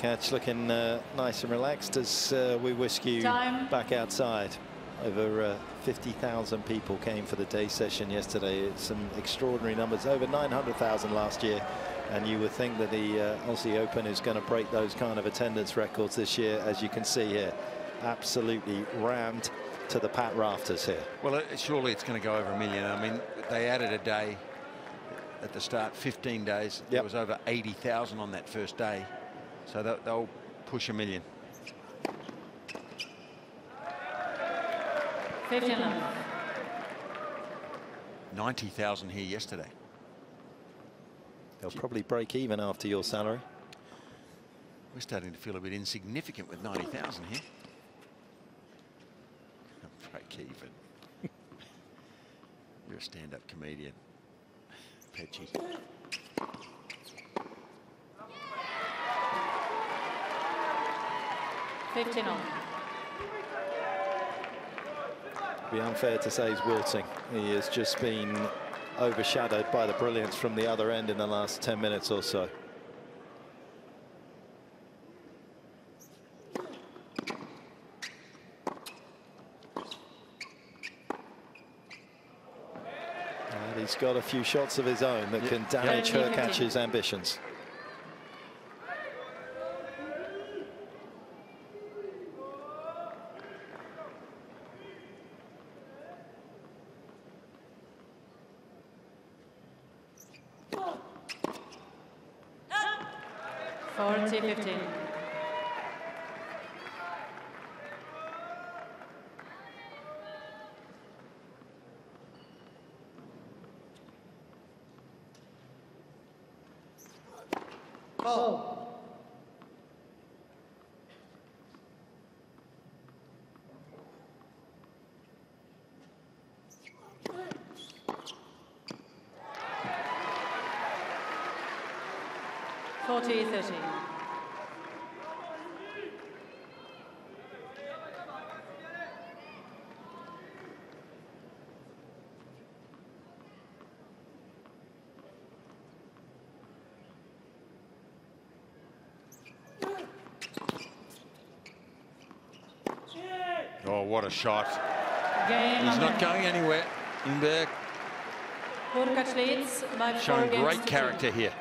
Hurkacz looking uh, nice and relaxed as uh, we whisk you
Time.
back outside. Over uh, 50,000 people came for the day session yesterday. It's some extraordinary numbers, over 900,000 last year. And you would think that the uh, Aussie Open is going to break those kind of attendance records this year, as you can see here. Absolutely rammed to the pat rafters here.
Well, it, surely it's going to go over a million. I mean, they added a day at the start, 15 days. There was over 80,000 on that first day. So they'll, they'll push a million. 90,000 here yesterday.
They'll probably break even after your salary.
We're starting to feel a bit insignificant with 90,000 here. Craig Kevin. You're a stand-up comedian. Petchy.
Fifteen all.
Be unfair to say he's wilting. He has just been overshadowed by the brilliance from the other end in the last 10 minutes or so. And he's got a few shots of his own that can damage
Yeah.
Hurkacz's ambitions.
40, 15.
Oh, what a shot.
Game
He's not going anywhere. Humbert
Hurkacz leads by four
showing great character here.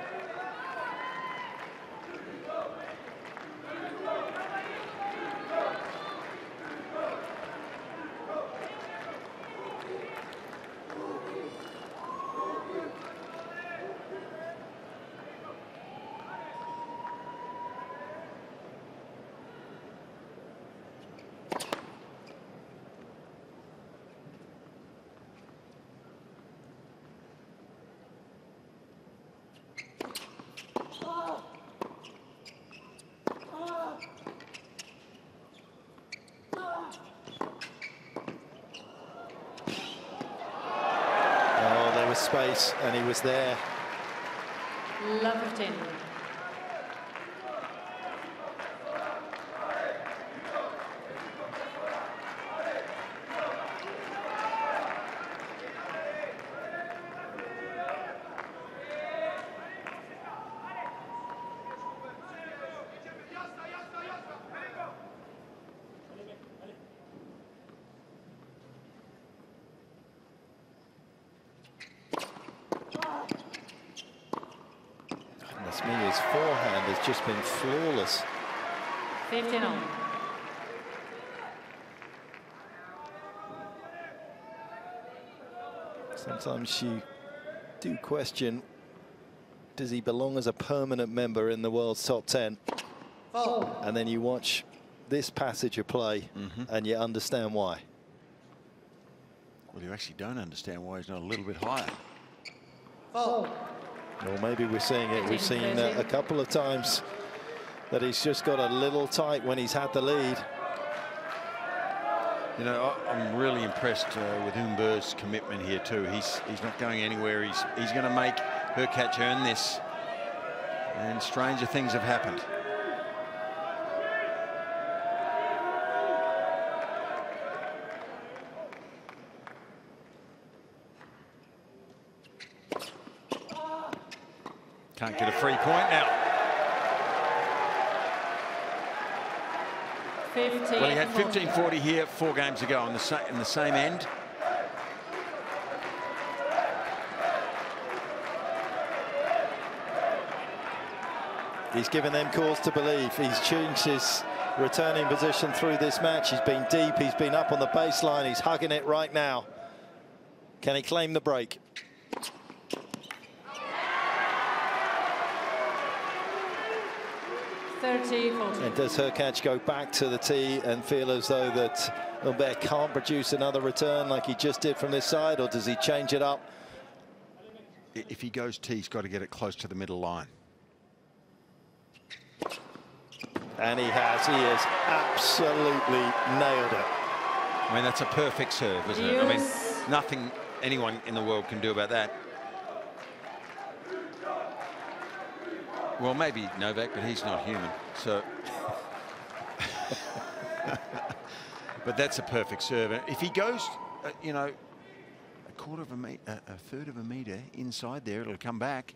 Oh, there was space and he was there.
Love fifteen.
Goodness me, his forehand has just been flawless.
Fifteen all.
Sometimes you do question, does he belong as a permanent member in the world's top 10? And then you watch this passage of play mm-hmm. and you understand why.
Well, you actually don't understand why he's not a little bit higher. Oh.
Or maybe we're seeing it. We've seen uh, a couple of times that he's just got a little tight when he's had the lead.
You know, I- I'm really impressed uh, with Humbert's commitment here too. He's he's not going anywhere. He's he's going to make Hurkacz earn this. And stranger things have happened. 40 here, four games ago on the, in the same end.
He's given them cause to believe. He's changed his returning position through this match. He's been deep, he's been up on the baseline, he's hugging it right now. Can he claim the break?
Thirty forty.
And does Hurkacz go back to the tee and feel as though that Humbert can't produce another return like he just did from this side, or does he change it up?
If he goes tee, he's got to get it close to the middle line.
And he has. He has absolutely nailed it.
I mean, that's a perfect serve, isn't it? I mean, nothing anyone in the world can do about that. Well, maybe Novak, but he's not human. So, but that's a perfect serve. If he goes, uh, you know, a quarter of a meter, a, a third of a meter inside there, it'll come back.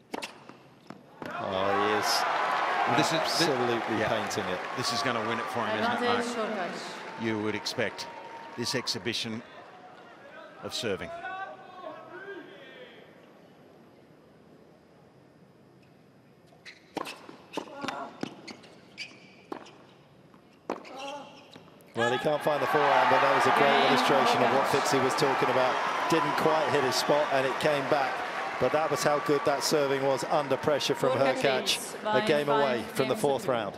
Oh, yes. well, this absolutely is, yeah, painting it.
This is going to win it for him, isn't it, Mark? You would expect this exhibition of serving.
Can't find the forehand, but that was a great illustration of what Fitzy was talking about. Didn't quite hit his spot, and it came back. But that was how good that serving was under pressure from Hurkacz. A game away from the fourth round.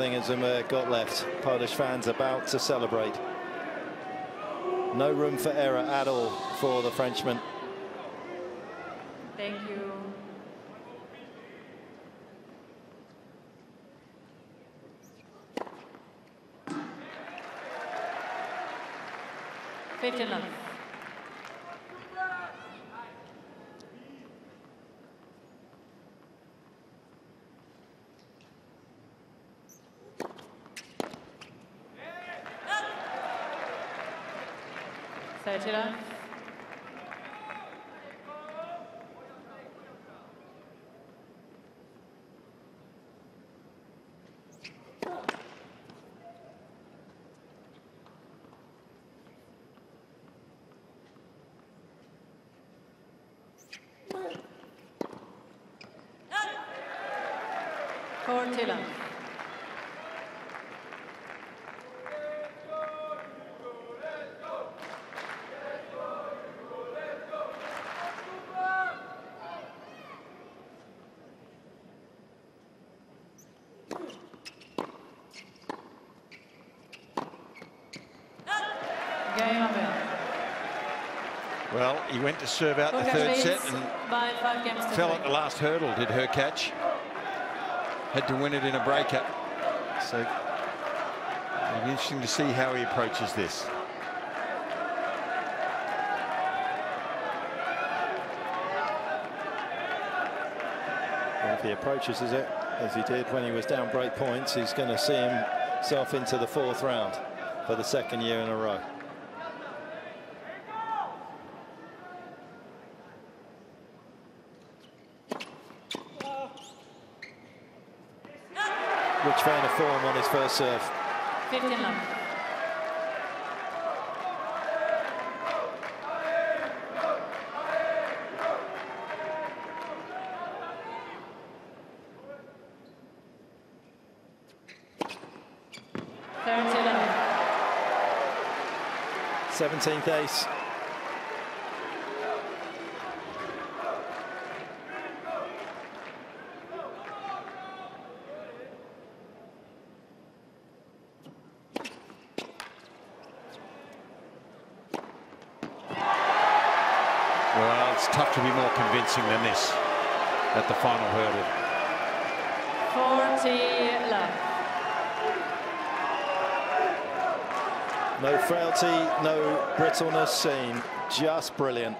Anything, has Zuma got left? Polish fans about to celebrate. No room for error at all for the Frenchman.
Thank you. Fifteen love. Going
Well, he went to serve out the third set and fell at the last hurdle, did Hurkacz. Had to win it in a breakup. So it'll be interesting to see how he approaches this.
Well, if he approaches as it as he did when he was down break points, he's going to see himself into the fourth round for the second year in a row. Form on his first serve.
15 love.
Seventeenth ace. No brittleness seen. Just brilliant.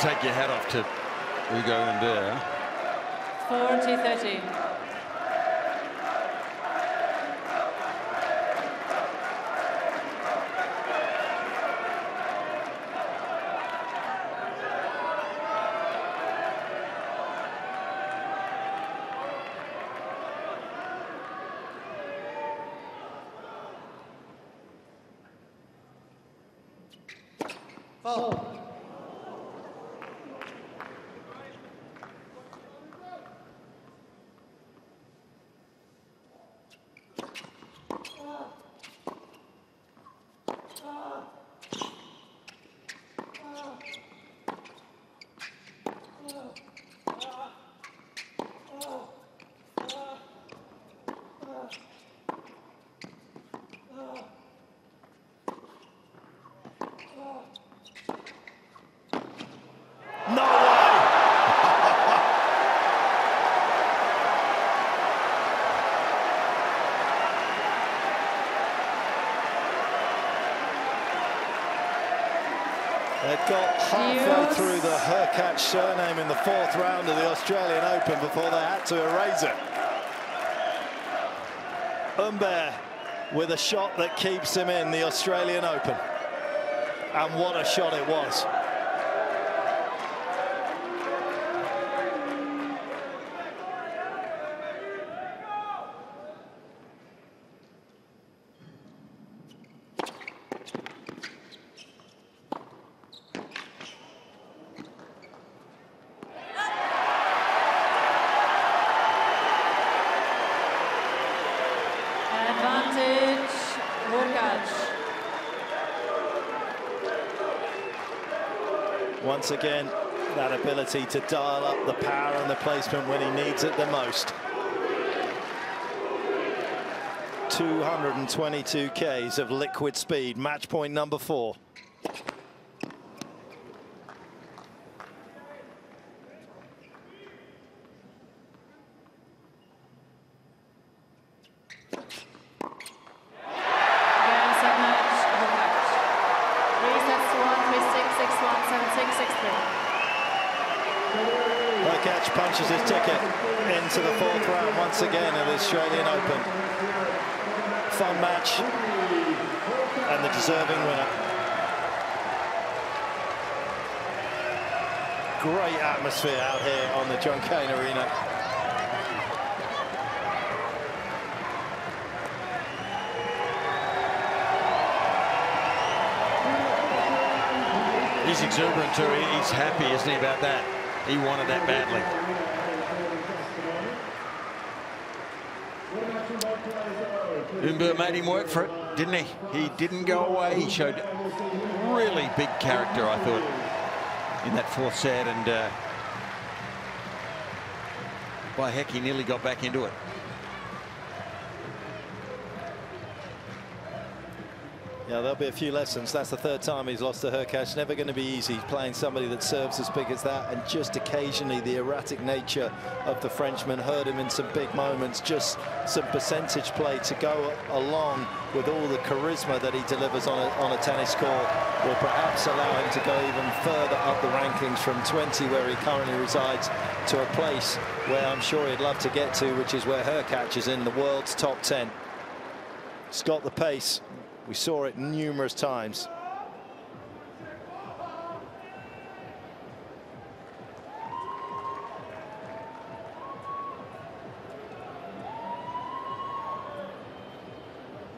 Take your hat off to Ugo Humbert.
40-30.
surname in the fourth round of the Australian Open before they had to erase it. Humbert with a shot that keeps him in the Australian Open. And what a shot it was. Once again, that ability to dial up the power and the placement when he needs it the most. 222 Ks of liquid speed, match point number four. Atmosphere out here on the John Cain Arena.
He's exuberant too. He's happy, isn't he, about that? He wanted that badly. Humbert made him work for it, didn't he? He didn't go away. He showed really big character, I thought, in that fourth set. And uh, by heck, he nearly got back into it.
Yeah, there'll be a few lessons. That's the third time he's lost to Hurkacz. Never going to be easy playing somebody that serves as big as that. And just occasionally the erratic nature of the Frenchman hurt him in some big moments. Just some percentage play to go along with all the charisma that he delivers on a, on a tennis court will perhaps allow him to go even further up the rankings from 20 where he currently resides to a place where I'm sure he'd love to get to, which is where Hurkacz is in the world's top 10. He's got the pace. We saw it numerous times.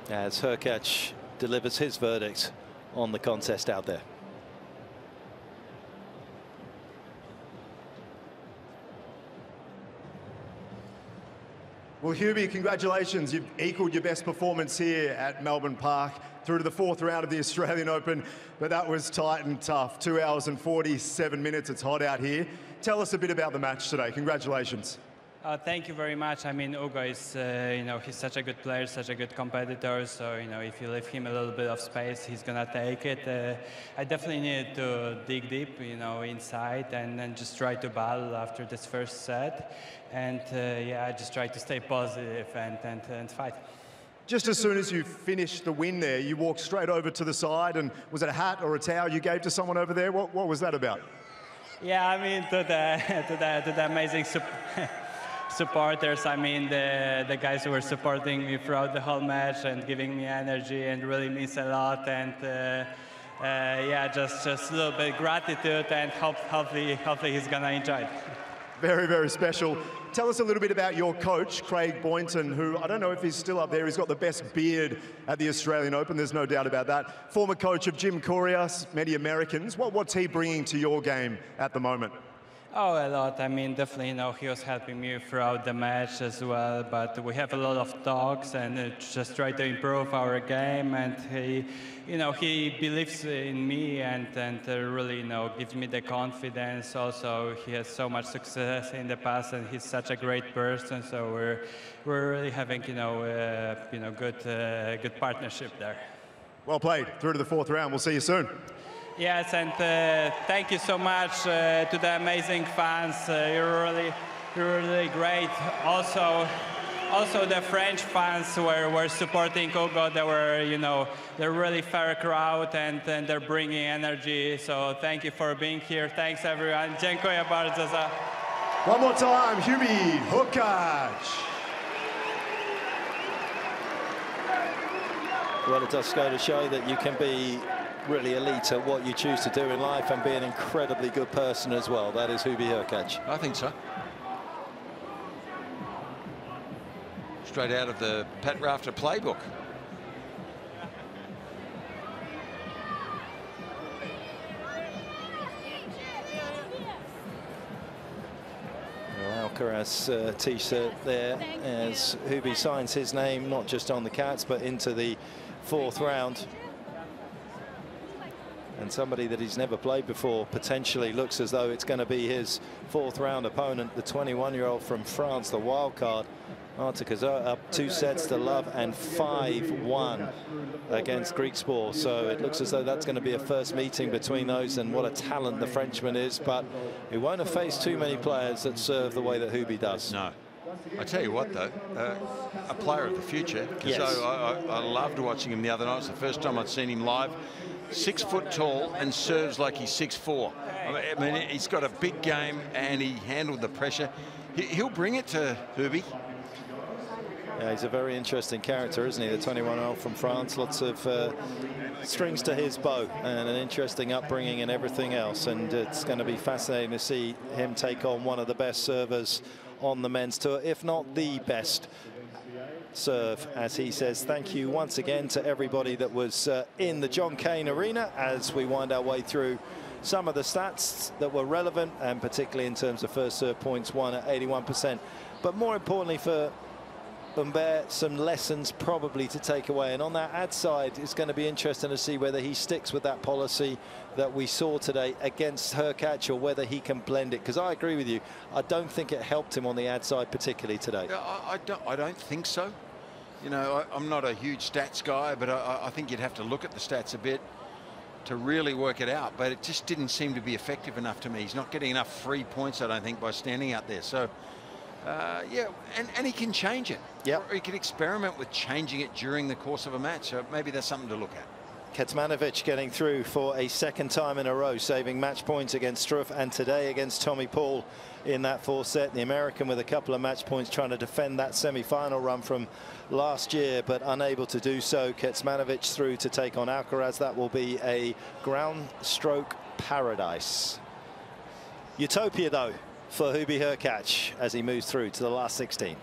As Hurkacz delivers his verdict on the contest out there.
Well, Hubie, congratulations. You've equalled your best performance here at Melbourne Park through to the fourth round of the Australian Open, but that was tight and tough. Two hours and 47 minutes. It's hot out here. Tell us a bit about the match today. Congratulations.
Uh, thank you very much. I mean, Ugo is, uh, you know, he's such a good player, such a good competitor. So, you know, if you leave him a little bit of space, he's gonna take it. Uh, I definitely needed to dig deep, you know, inside and then just try to battle after this first set. And uh, yeah, I just try to stay positive and, and, and fight.
Just as soon as you finished the win there, you walked straight over to the side and was it a hat or a towel you gave to someone over there? What, what was that about?
Yeah, I mean, to the, to the, to the amazing supporters. I mean, the, the guys who were supporting me throughout the whole match and giving me energy and really means a lot. And uh, uh, yeah, just, just a little bit gratitude and hope, hopefully, hopefully he's to enjoy it.
Very, very special. Tell us a little bit about your coach, Craig Boynton, who I don't know if he's still up there. He's got the best beard at the Australian Open. There's no doubt about that. Former coach of Jim Courier, many Americans. What, what's he bringing to your game at the moment?
Oh, a lot. I mean, definitely, you know, he was helping me throughout the match as well. But we have a lot of talks and uh, just try to improve our game. And he, you know, he believes in me and and uh, really, you know, gives me the confidence. Also, he has so much success in the past, and he's such a great person. So we're we're really having, you know, uh, you know, good uh, good partnership there.
Well played. Through to the fourth round. We'll see you soon.
Yes, and uh, thank you so much uh, to the amazing fans. Uh, you're really, you're really great. Also, also the French fans were, were supporting Ugo. They were, you know, they're really fair crowd and, and they're bringing energy. So thank you for being here. Thanks everyone. Dziękuję bardzo za.
One more time, Hubie Hurkacz.
Well, it does go to show that you can be really elite at what you choose to do in life and be an incredibly good person as well. That is Hubie Hurkacz.
I think so. Straight out of the Pat Rafter playbook.
Alcaraz uh, t-shirt there as Hubie signs his name not just on the Cats but into the fourth round and somebody that he's never played before potentially looks as though it's going to be his fourth round opponent the 21 year old from France the wild card Arthur Cazaux up two sets to love and 5-1 against Griekspoor. So it looks as though that's going to be a first meeting between those and what a talent the Frenchman is. But he won't have faced too many players that serve the way that Hubie does.
No. I tell you what, though, uh, a player of the future. Yes. I, I, I loved watching him the other night. It's the first time I'd seen him live six foot tall and serves like he's six four. I mean, he's got a big game and he handled the pressure. He'll bring it to Hubie.
Yeah, he's a very interesting character, isn't he? The 21-year-old from France. Lots of uh, strings to his bow and an interesting upbringing and everything else. And it's going to be fascinating to see him take on one of the best servers on the men's tour, if not the best serve, as he says. Thank you once again to everybody that was uh, in the John Cain Arena as we wind our way through some of the stats that were relevant, and particularly in terms of first serve points won at 81%. But more importantly for Humbert, some lessons probably to take away. And on that ad side, it's going to be interesting to see whether he sticks with that policy that we saw today against Hurkacz or whether he can blend it. Because I agree with you, I don't think it helped him on the ad side particularly today.
I, I, don't, I don't think so.
You know, I, am not a huge stats guy, but I, I think you'd have to look at the stats a bit to really work it out. But it just didn't seem to be effective enough to me. He's not getting enough free points, I don't think, by standing out there. So, uh, yeah, and, and he can change it.
Yeah.
He can experiment with changing it during the course of a match. So maybe that's something to look at.
Kecmanovic getting through for a second time in a row, saving match points against Struff and today against Tommy Paul in that fourth set. The American with a couple of match points trying to defend that semi-final run from last year, but unable to do so. Kecmanovic through to take on Alcaraz. That will be a ground stroke paradise. Utopia, though, for Hubie Hurkacz as he moves through to the last 16.